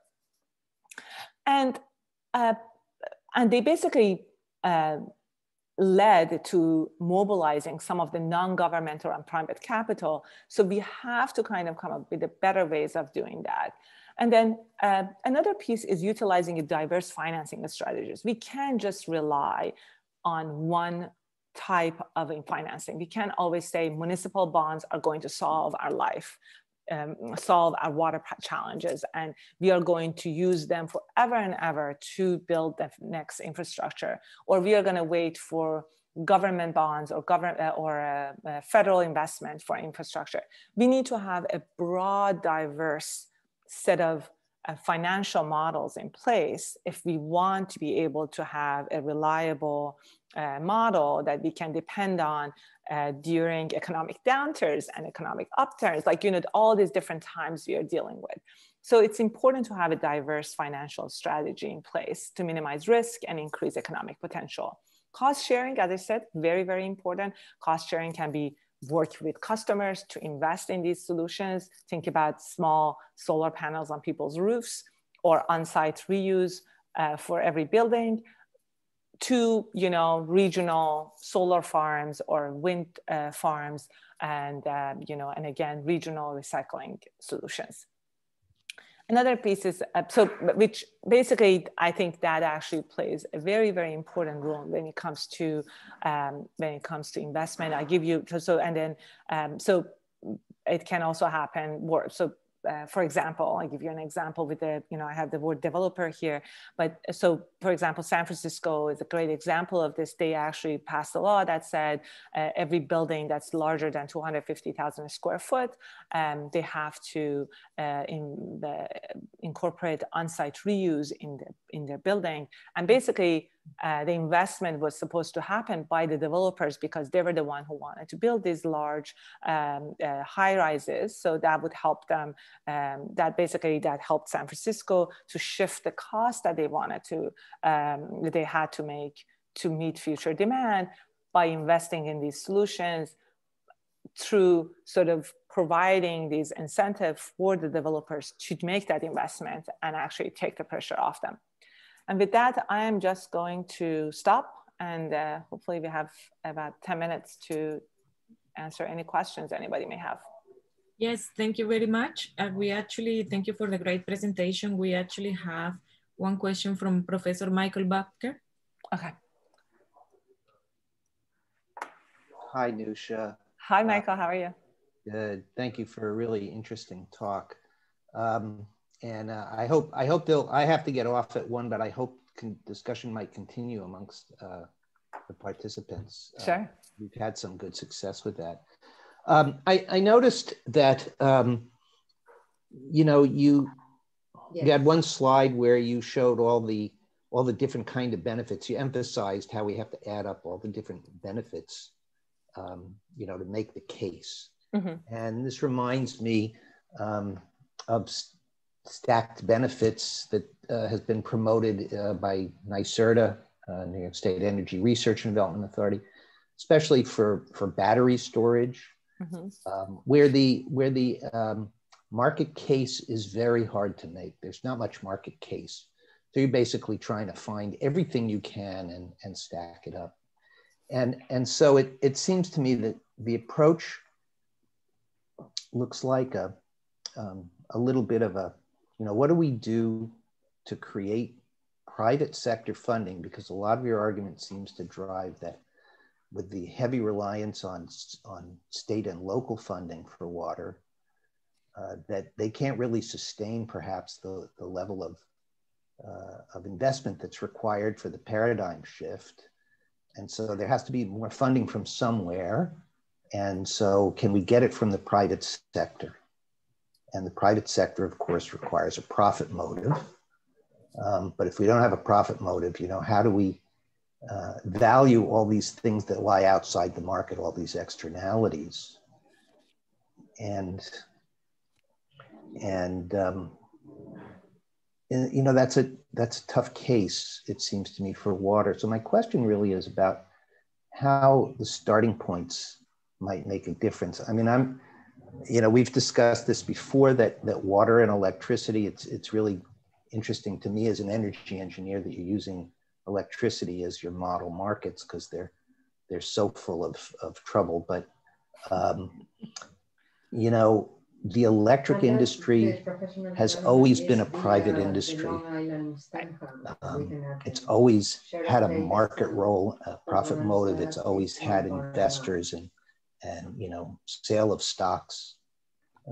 And uh, and they basically uh, led to mobilizing some of the non-governmental and private capital. So we have to kind of come up with the better ways of doing that. And then uh, another piece is utilizing diverse financing strategies. We can't just rely on one type of financing. We can't always say municipal bonds are going to solve our life um, solve our water challenges and we are going to use them forever and ever to build the next infrastructure. Or we are going to wait for government bonds or government uh, or a, a federal investment for infrastructure. We need to have a broad diverse set of uh, financial models in place if we want to be able to have a reliable uh, model that we can depend on uh, during economic downturns and economic upturns, like, you know, all these different times we are dealing with. So it's important to have a diverse financial strategy in place to minimize risk and increase economic potential. Cost sharing, as I said, very, very important. Cost sharing can be work with customers to invest in these solutions. Think about small solar panels on people's roofs or on-site reuse uh, for every building to you know regional solar farms or wind uh, farms and uh, you know and again regional recycling solutions. Another piece is uh, so which basically i think that actually plays a very very important role when it comes to um, when it comes to investment. I give you so, and then um, so it can also happen more so uh, for example, I'll give you an example with the, you know, I have the word developer here, but uh, so for example, San Francisco is a great example of this. They actually passed a law that said uh, every building that's larger than 250,000 square foot, um, they have to uh, in the, incorporate on-site reuse in, the, in their building. And basically uh, the investment was supposed to happen by the developers because they were the one who wanted to build these large um, uh, high rises. So that would help them. Um, that basically that helped San Francisco to shift the cost that they wanted to um, they had to make to meet future demand by investing in these solutions through sort of providing these incentives for the developers to make that investment and actually take the pressure off them. And with that, I am just going to stop and uh, hopefully we have about 10 minutes to answer any questions anybody may have. Yes, thank you very much. Uh, we actually, thank you for the great presentation. We actually have one question from Professor Michael Bakker. Okay. Hi, Newsha. Hi, uh, Michael. Uh, how are you? Good. Thank you for a really interesting talk. Um, and uh, I hope I hope they'll. I have to get off at one, but I hope con- discussion might continue amongst uh, the participants. Uh, sure. we've had some good success with that. Um, I, I, noticed that um, you know you yes. you had one slide where you showed all the all the different kind of benefits. You emphasized how we have to add up all the different benefits, um, you know, to make the case. Mm-hmm. And this reminds me um, of stacked benefits that uh, has been promoted uh, by NYSERDA, uh, New York State Energy Research and Development Authority. especially for for battery storage, mm-hmm. um, where the where the um, market case is very hard to make. There's not much market case. So you're basically trying to find everything you can and, and stack it up. And, and so it, it seems to me that the approach looks like a, um, a little bit of a, you know, what do we do to create private sector funding? Because a lot of your argument seems to drive that with the heavy reliance on, on state and local funding for water, uh, that they can't really sustain perhaps the, the level of, uh, of investment that's required for the paradigm shift. And so there has to be more funding from somewhere. And so, can we get it from the private sector? And the private sector, of course, requires a profit motive. Um, but if we don't have a profit motive, you know, how do we uh, value all these things that lie outside the market, all these externalities? And and um, you know that's a that's a tough case it seems to me for water. So my question really is about how the starting points might make a difference. I mean i'm you know we've discussed this before that that water and electricity it's it's really interesting to me as an energy engineer that you're using electricity as your model markets because they're they're so full of of trouble. But um, you know the electric industry has always been a private industry. Um, it's always had a market role, a profit motive. It's always had investors and, and you know, sale of stocks,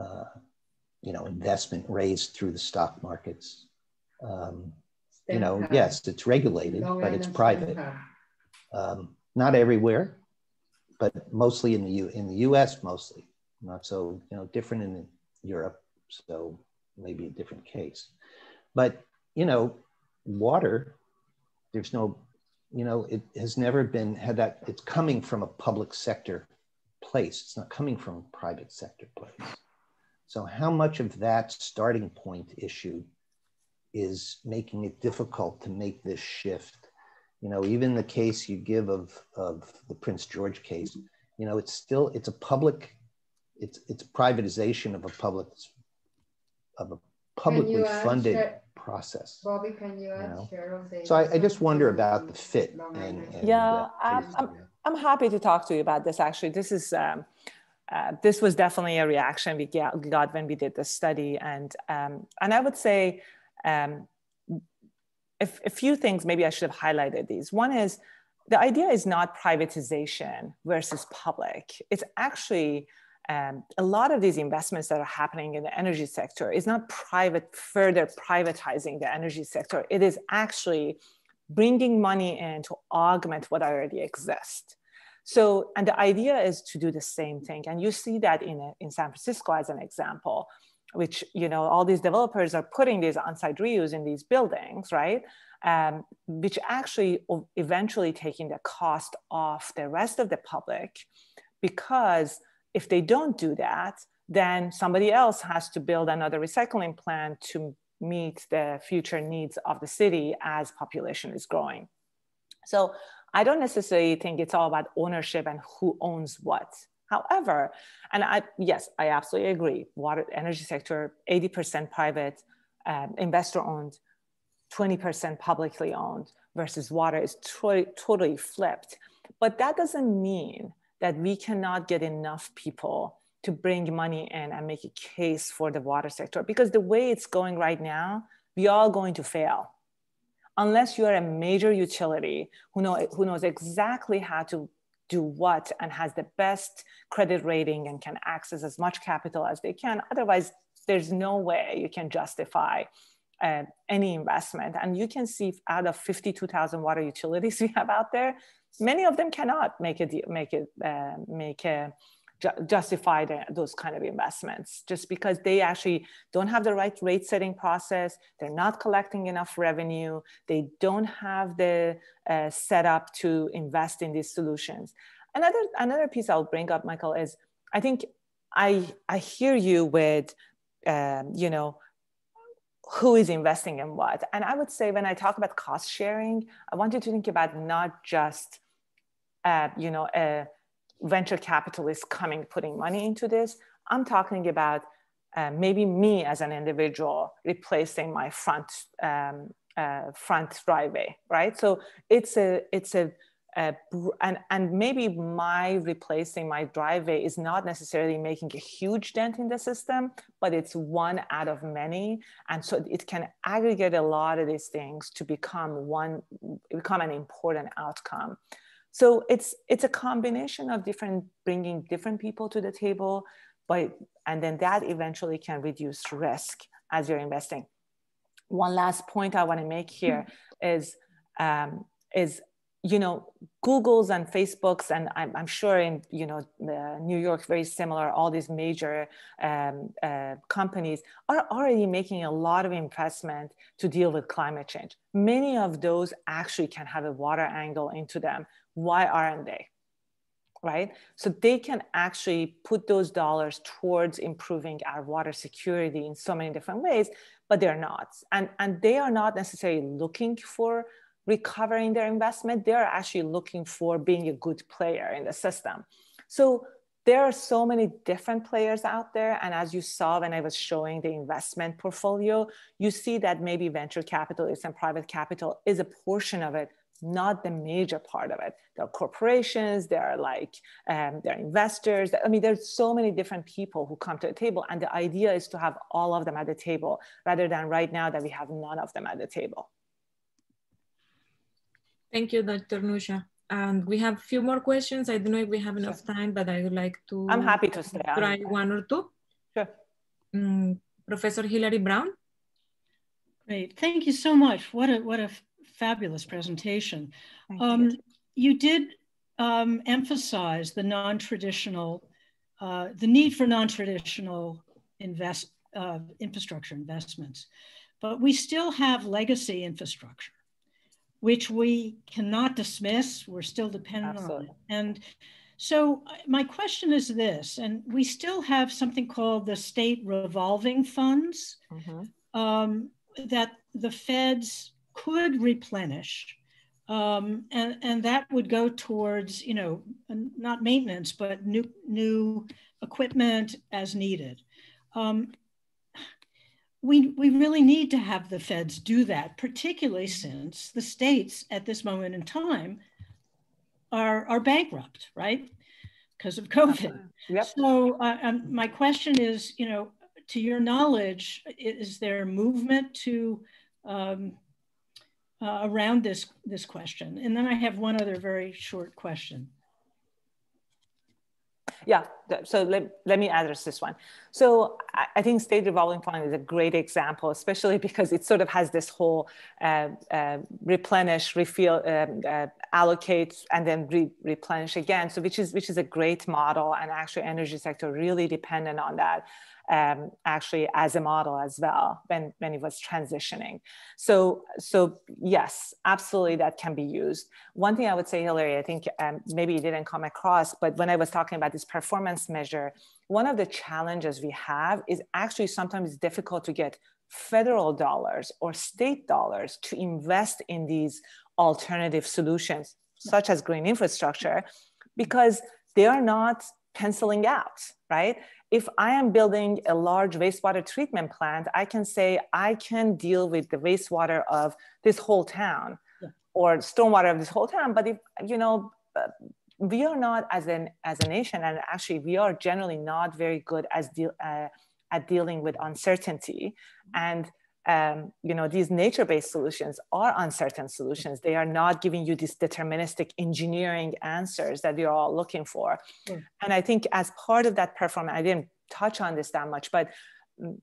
uh, you know, investment raised through the stock markets. Um, you know, yes, it's regulated, but it's private. Um, not everywhere, but mostly in the U in the U.S. Mostly not so you know different in Europe, so maybe a different case. But you know, water, there's no, you know, it has never been had that. It's coming from a public sector place. It's not coming from a private sector place. So how much of that starting point issue is making it difficult to make this shift? You know, even the case you give of of the Prince George case, you know, it's still it's a public it's it's privatization of a public of a publicly funded share, process. Bobby, can you add you know? share of So I, I, just wonder about the fit. And, and yeah, I'm, I'm, I'm, happy to talk to you about this. Actually, this is um, uh, this was definitely a reaction we got when we did the study, and um, and I would say um, if, a few things. Maybe I should have highlighted these. One is the idea is not privatization versus public. It's actually um, a lot of these investments that are happening in the energy sector is not private further privatizing the energy sector. It is actually bringing money in to augment what already exists so and the idea is to do the same thing. And you see that in, in san francisco as an example which you know all these developers are putting these on-site reuse in these buildings right? Um, which actually eventually taking the cost off the rest of the public because if they don't do that, then somebody else has to build another recycling plant to meet the future needs of the city as population is growing. So I don't necessarily think it's all about ownership and who owns what. However, and I yes, I absolutely agree. Water energy sector, 80% private, um, investor owned, 20% publicly owned versus water is totally flipped. But that doesn't mean that we cannot get enough people to bring money in and make a case for the water sector. Because the way it's going right now we are going to fail. Unless you are a major utility who, know, who knows exactly how to do what and has the best credit rating and can access as much capital as they can. Otherwise there's no way you can justify uh, any investment. And you can see out of 52000 water utilities (laughs) we have out there many of them cannot make it make it uh, make a justify the, those kind of investments just because they actually don't have the right rate setting process. They're not collecting enough revenue. They don't have the uh, setup to invest in these solutions. Another another piece i'll bring up michael is i think i i hear you with um, you know who is investing in what. And i would say when i talk about cost sharing i want you to think about not just uh, you know, a venture capitalist coming, putting money into this. I'm talking about uh, maybe me as an individual replacing my front um, uh, front driveway, right? So it's a it's a uh, and and maybe my replacing my driveway is not necessarily making a huge dent in the system, but it's one out of many, and so it can aggregate a lot of these things to become one become an important outcome. So it's it's a combination of different bringing different people to the table, but and then that eventually can reduce risk as you're investing. One last point I want to make here is um, is you know googles and facebooks and i'm, I'm sure in you know new york very similar all these major um, uh, companies are already making a lot of investment to deal with climate change many of those actually can have a water angle into them why aren't they right so they can actually put those dollars towards improving our water security in so many different ways but they're not and and they are not necessarily looking for recovering their investment, they're actually looking for being a good player in the system. So there are so many different players out there. And as you saw when I was showing the investment portfolio, you see that maybe venture capitalists and private capital is a portion of it, not the major part of it. There are corporations, there are like, um, there are investors. I mean, there's so many different people who come to the table. And the idea is to have all of them at the table rather than right now that we have none of them at the table. Thank you, Dr. Newsha. And we have a few more questions. I don't know if we have enough time, but I would like to. I'm happy to stay. Try one or two. Sure. Mm, Professor Hilary Brown. Great. Thank you so much. What a what a fabulous presentation. Um, you. did um, emphasize the non-traditional, uh, the need for non-traditional invest uh, infrastructure investments, but we still have legacy infrastructure which we cannot dismiss. We're still dependent Absolutely. on it. And so my question is this, and we still have something called the state revolving funds Mm-hmm. um, that the feds could replenish. Um, and, and that would go towards, you know, not maintenance, but new, new equipment as needed. Um, we, we really need to have the feds do that, particularly since the states at this moment in time are, are bankrupt, right? Because of COVID. Yep. So uh, um, my question is, you know, to your knowledge, is there movement to um, uh, around this this question? And then I have one other very short question yeah so let, let me address this one so I, I, think state revolving fund is a great example especially (laughs) because it sort of has this whole uh, uh, replenish refill um, uh, allocate and then re replenish again so which is which is a great model and actually energy sector really dependent on that um, actually as a model as well when, when it was transitioning. So, so yes, absolutely that can be used. One thing I would say, Hilary, I think um, maybe it didn't come across, but when I was talking about this performance measure, one of the challenges we have is actually sometimes it's difficult to get federal dollars or state dollars to invest in these alternative solutions, such as green infrastructure, because they are not penciling out, right? if I am building a large wastewater treatment plant, I can say I can deal with the wastewater of this whole town yeah. or stormwater of this whole town. But if, you know, uh, we are not as an as a nation, and actually we are generally not very good as deal, uh, at dealing with uncertainty. And um, you know these nature-based solutions are uncertain solutions. They are not giving you these deterministic engineering answers that we are all looking for. Mm. And I think as part of that performance, I didn't touch on this that much, but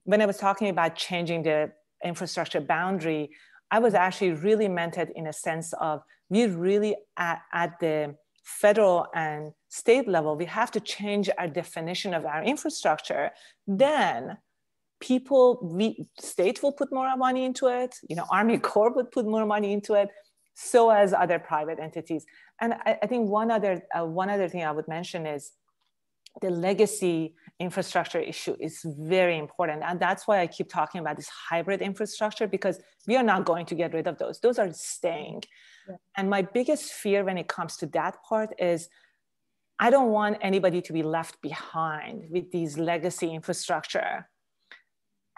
when I was talking about changing the infrastructure boundary, I was actually really meant it in a sense of we really at, at the federal and state level, we have to change our definition of our infrastructure. Then people, we, state will put more money into it, you know, Army (laughs) Corps would put more money into it, so as other private entities. And I, I think one other, uh, one other thing I would mention is the legacy infrastructure issue is very important. And that's why I keep talking about this hybrid infrastructure because we are not going to get rid of those. Those are staying. Yeah. And my biggest fear when it comes to that part is I don't want anybody to be left behind with these legacy infrastructure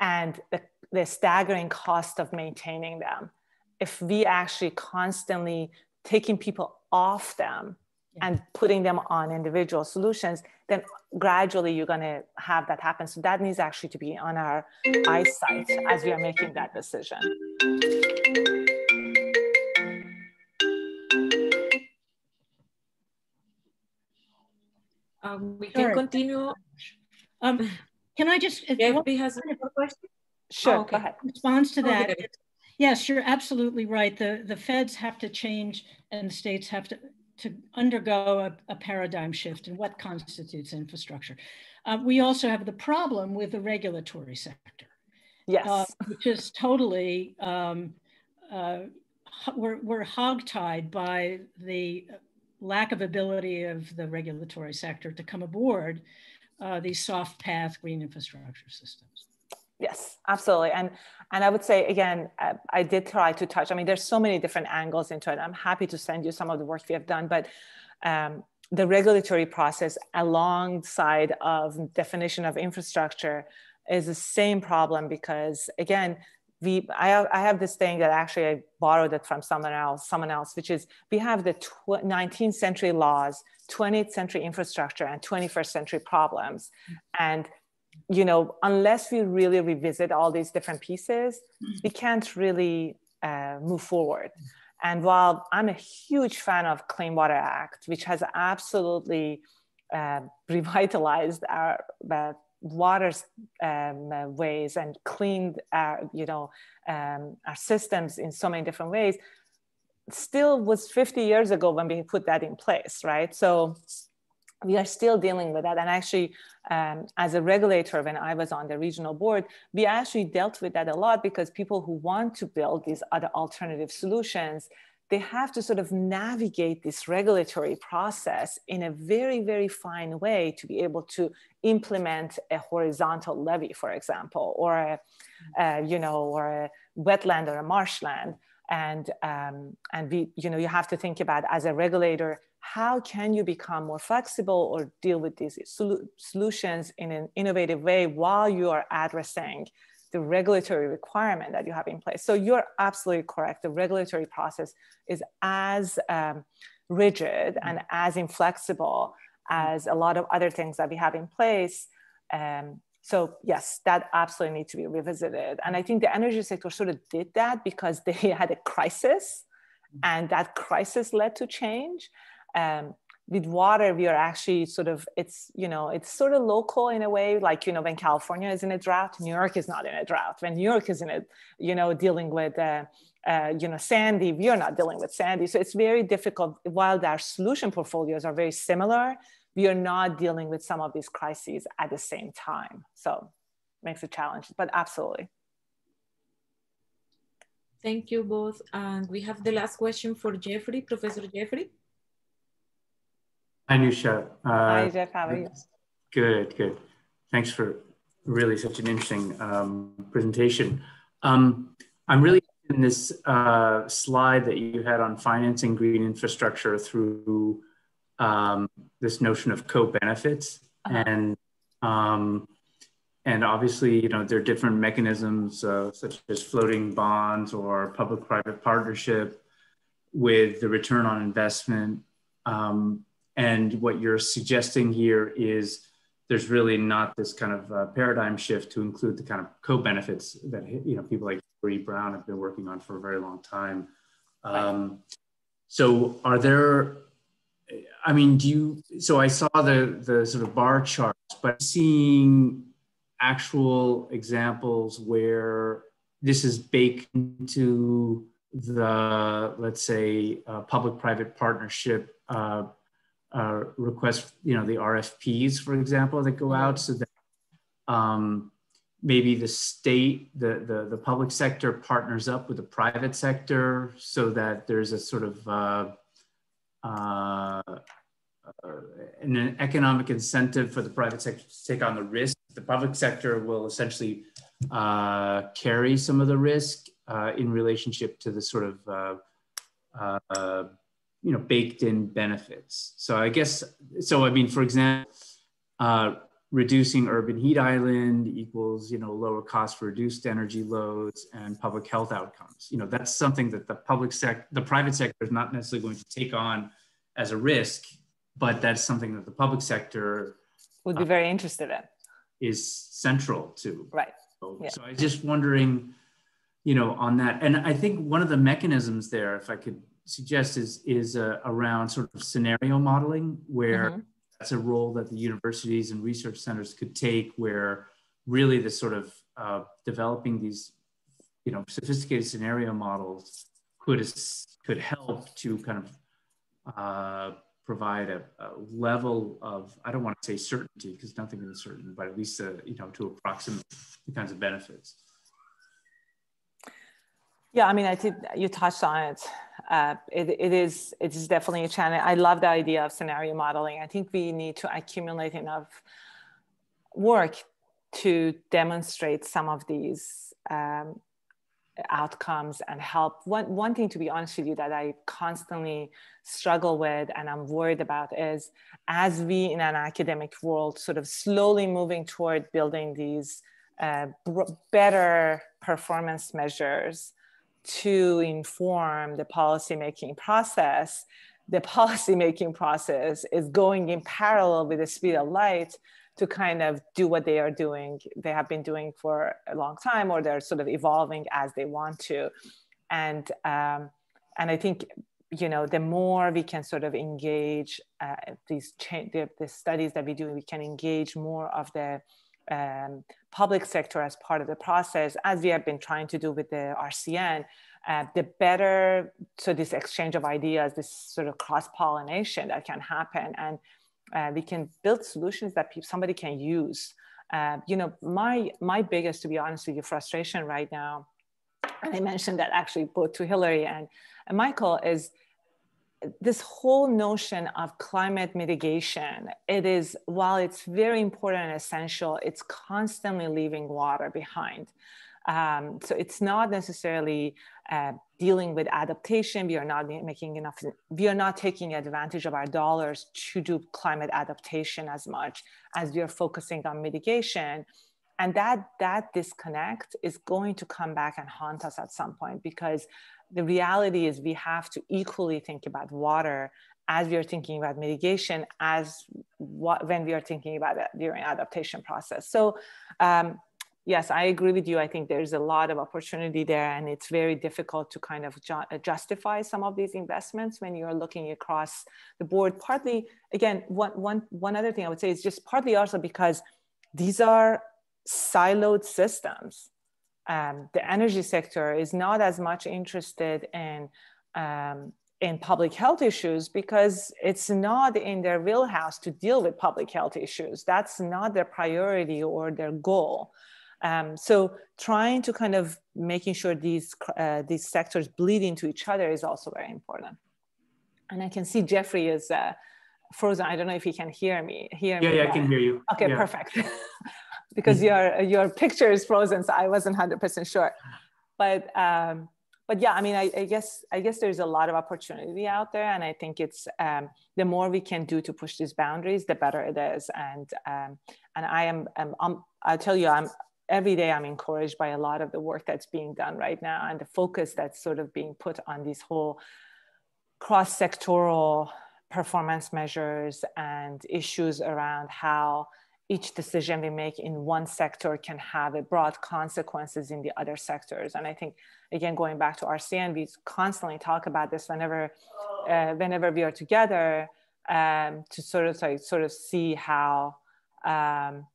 and the, the staggering cost of maintaining them. If we actually constantly taking people off them and putting them on individual solutions, then gradually you're going to have that happen. So that needs actually to be on our eyesight as we are making that decision. Um, we can continue. Um, can I just? Everybody has a question. Sure, oh, okay. go ahead. Response to that. Okay. Yes, you're absolutely right. The the feds have to change, and the states have to to undergo a, a paradigm shift in what constitutes infrastructure. Uh, we also have the problem with the regulatory sector. Yes. Uh, which is totally, um, uh, we're, we're hogtied by the lack of ability of the regulatory sector to come aboard uh, these soft path green infrastructure systems. Yes, absolutely. And and I would say again, I did try to touch. I mean, there's so many different angles into it. I'm happy to send you some of the work we have done, but um, the regulatory process alongside of definition of infrastructure is the same problem because again, we I have, I have this thing that actually I borrowed it from someone else, someone else, which is we have the 19th century laws, 20th century infrastructure, and 21st century problems, and you know, unless we really revisit all these different pieces, we can't really uh, move forward. And while I'm a huge fan of Clean Water Act, which has absolutely uh, (laughs) revitalized our uh, water um, ways and cleaned our, you know, um, our systems in so many different ways, still was 50 years ago when we put that in place, right? So we are still dealing with that. And actually, um, as a regulator, when I was on the regional board, we actually dealt with that a lot because people who want to build these other alternative solutions, they have to sort of navigate this regulatory process in a very, very fine way to be able to implement a horizontal levee, for example, or a, you know, or a wetland or a marshland. And um, and we, you know, you have to think about as a regulator how can you become more flexible or deal with these sol- solutions in an innovative way while you are addressing the regulatory requirement that you have in place? So you're absolutely correct. The regulatory process is as um, rigid and as inflexible as a lot of other things that we have in place. Um, so yes that absolutely needs to be revisited. And i think the energy sector sort of did that because (laughs) they had a crisis and that crisis led to change um, with water we are actually sort of it's you know it's sort of local in a way. Like you know when california is in a drought new york is not in a drought. When new york is in a you know dealing with uh, uh, you know sandy we are not dealing with sandy. So it's very difficult. While our solution portfolios are very similar we are not dealing with some of these crises at the same time. So makes it challenging but absolutely. Thank you both. And we have the last question for jeffrey professor jeffrey Hi, Newsha. Uh, Hi, Jeff. How are you? Good, good. Thanks for really such an interesting um, presentation. Um, I'm really in this uh, slide that you had on financing green infrastructure through um, this notion of co-benefits uh-huh. and um, and obviously you know there are different mechanisms uh, such as floating bonds or public-private partnership with the return on investment um, and what you're suggesting here is there's really not this kind of uh, paradigm shift to include the kind of co-benefits that you know people like Bree Brown have been working on for a very long time. Um, so are there? I mean, do you? So I saw the the sort of bar charts, but seeing actual examples where this is baked into the let's say uh, public-private partnership uh, uh, request, you know, the RFPs, for example, that go out so that um, maybe the state, the, the, the, public sector partners up with the private sector so that there's a sort of uh, uh, an economic incentive for the private sector to take on the risk. The public sector will essentially uh, carry some of the risk uh, in relationship to the sort of you know baked in benefits. So I guess so. I mean, for example, uh, reducing urban heat island equals you know lower cost for reduced energy loads and public health outcomes. You know that's something that the public sector, the private sector is not necessarily going to take on as a risk, but that's something that the public sector would be very interested in. Is central to right. So, yeah. so I was just wondering, you know, on that, and I think one of the mechanisms there, if I could suggest, is is uh, around sort of scenario modeling, where mm-hmm. that's a role that the universities and research centers could take, where really the sort of uh, developing these, you know, sophisticated scenario models could could help to kind of uh, provide a, a, level of I don't want to say certainty because nothing is certain, but at least a, you know to approximate the kinds of benefits. Yeah, I mean, I think you touched on it. Uh, it, it is it is definitely a challenge. I love the idea of scenario modeling. I think we need to accumulate enough work to demonstrate some of these um, outcomes and help. One, one thing, to be honest with you, that I constantly struggle with and I'm worried about is as we in an academic world sort of slowly moving toward building these uh, better performance measures to inform the policymaking process, the policymaking process is going in parallel with the speed of light to kind of do what they are doing, they have been doing for a long time, or they're sort of evolving as they want to. And, um, and I think, you know, the more we can sort of engage uh, these cha- the, the studies that we do, we can engage more of the um, public sector as part of the process, as we have been trying to do with the RCN, uh, the better so this exchange of ideas, this sort of cross pollination that can happen, and uh, we can build solutions that people, somebody can use. Uh, you know, my my biggest, to be honest with you, frustration right now, and I mentioned that actually both to Hillary and, and Michael is this whole notion of climate mitigation. It is while it's very important and essential, it's constantly leaving water behind. Um, so it's not necessarily uh, dealing with adaptation. We are not making enough, we are not taking advantage of our dollars to do climate adaptation as much as we are focusing on mitigation. And that, that disconnect is going to come back and haunt us at some point because the reality is we have to equally think about water as we are thinking about mitigation as what, when we are thinking about it during adaptation process. So um, yes, I agree with you. I think there's a lot of opportunity there, and it's very difficult to kind of ju justify some of these investments when you're looking across the board. Partly, again, one, one, one other thing I would say is just partly also because these are siloed systems. Um, the energy sector is not as much interested in um, in public health issues because it's not in their wheelhouse to deal with public health issues. That's not their priority or their goal. Um, so trying to kind of making sure these, uh, these sectors bleed into each other is also very important. And I can see Jeffrey is uh, frozen. I don't know if he can hear me. Hear yeah, me yeah, I can hear you. Okay, yeah. perfect. (laughs) because your your picture is frozen, so I wasn't hundred percent sure. But um, but yeah, I mean, I, I, guess I guess there's a lot of opportunity out there, and I think it's um, the more we can do to push these boundaries, the better it is. And um, and I am um, um I'll tell you, I'm every day I'm encouraged by a lot of the work that's being done right now and the focus that's sort of being put on these whole cross sectoral performance measures and issues around how each decision we make in one sector can have a broad consequences in the other sectors. And I think, again, going back to RCN, we constantly talk about this whenever, uh, whenever we are together um, to sort of like, sort of see how um,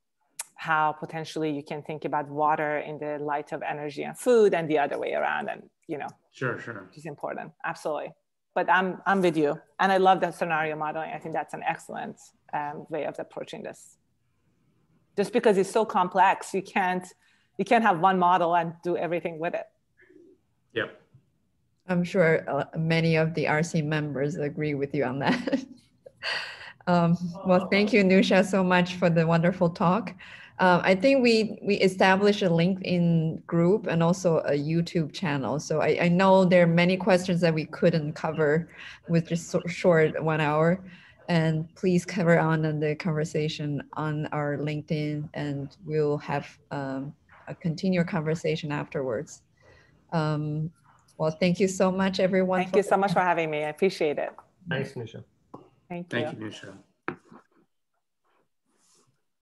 how potentially you can think about water in the light of energy and food and the other way around. And you know sure sure. it's important. Absolutely. But i'm i'm with you. And i love that scenario modeling. I think that's an excellent um, way of approaching this just because it's so complex you can't you can't have one model and do everything with it yep i'm sure uh, many of the RCN members agree with you on that (laughs) Um, well, thank you, Newsha, so much for the wonderful talk. Uh, I think we we established a LinkedIn group and also a YouTube channel. So I, I know there are many questions that we couldn't cover with just so short one hour. And please cover on the conversation on our LinkedIn and we'll have um, a continued conversation afterwards. Um, well, thank you so much, everyone. Thank you so much for having me. I appreciate it. Thanks, Newsha. Thank you. Thank you, Newsha.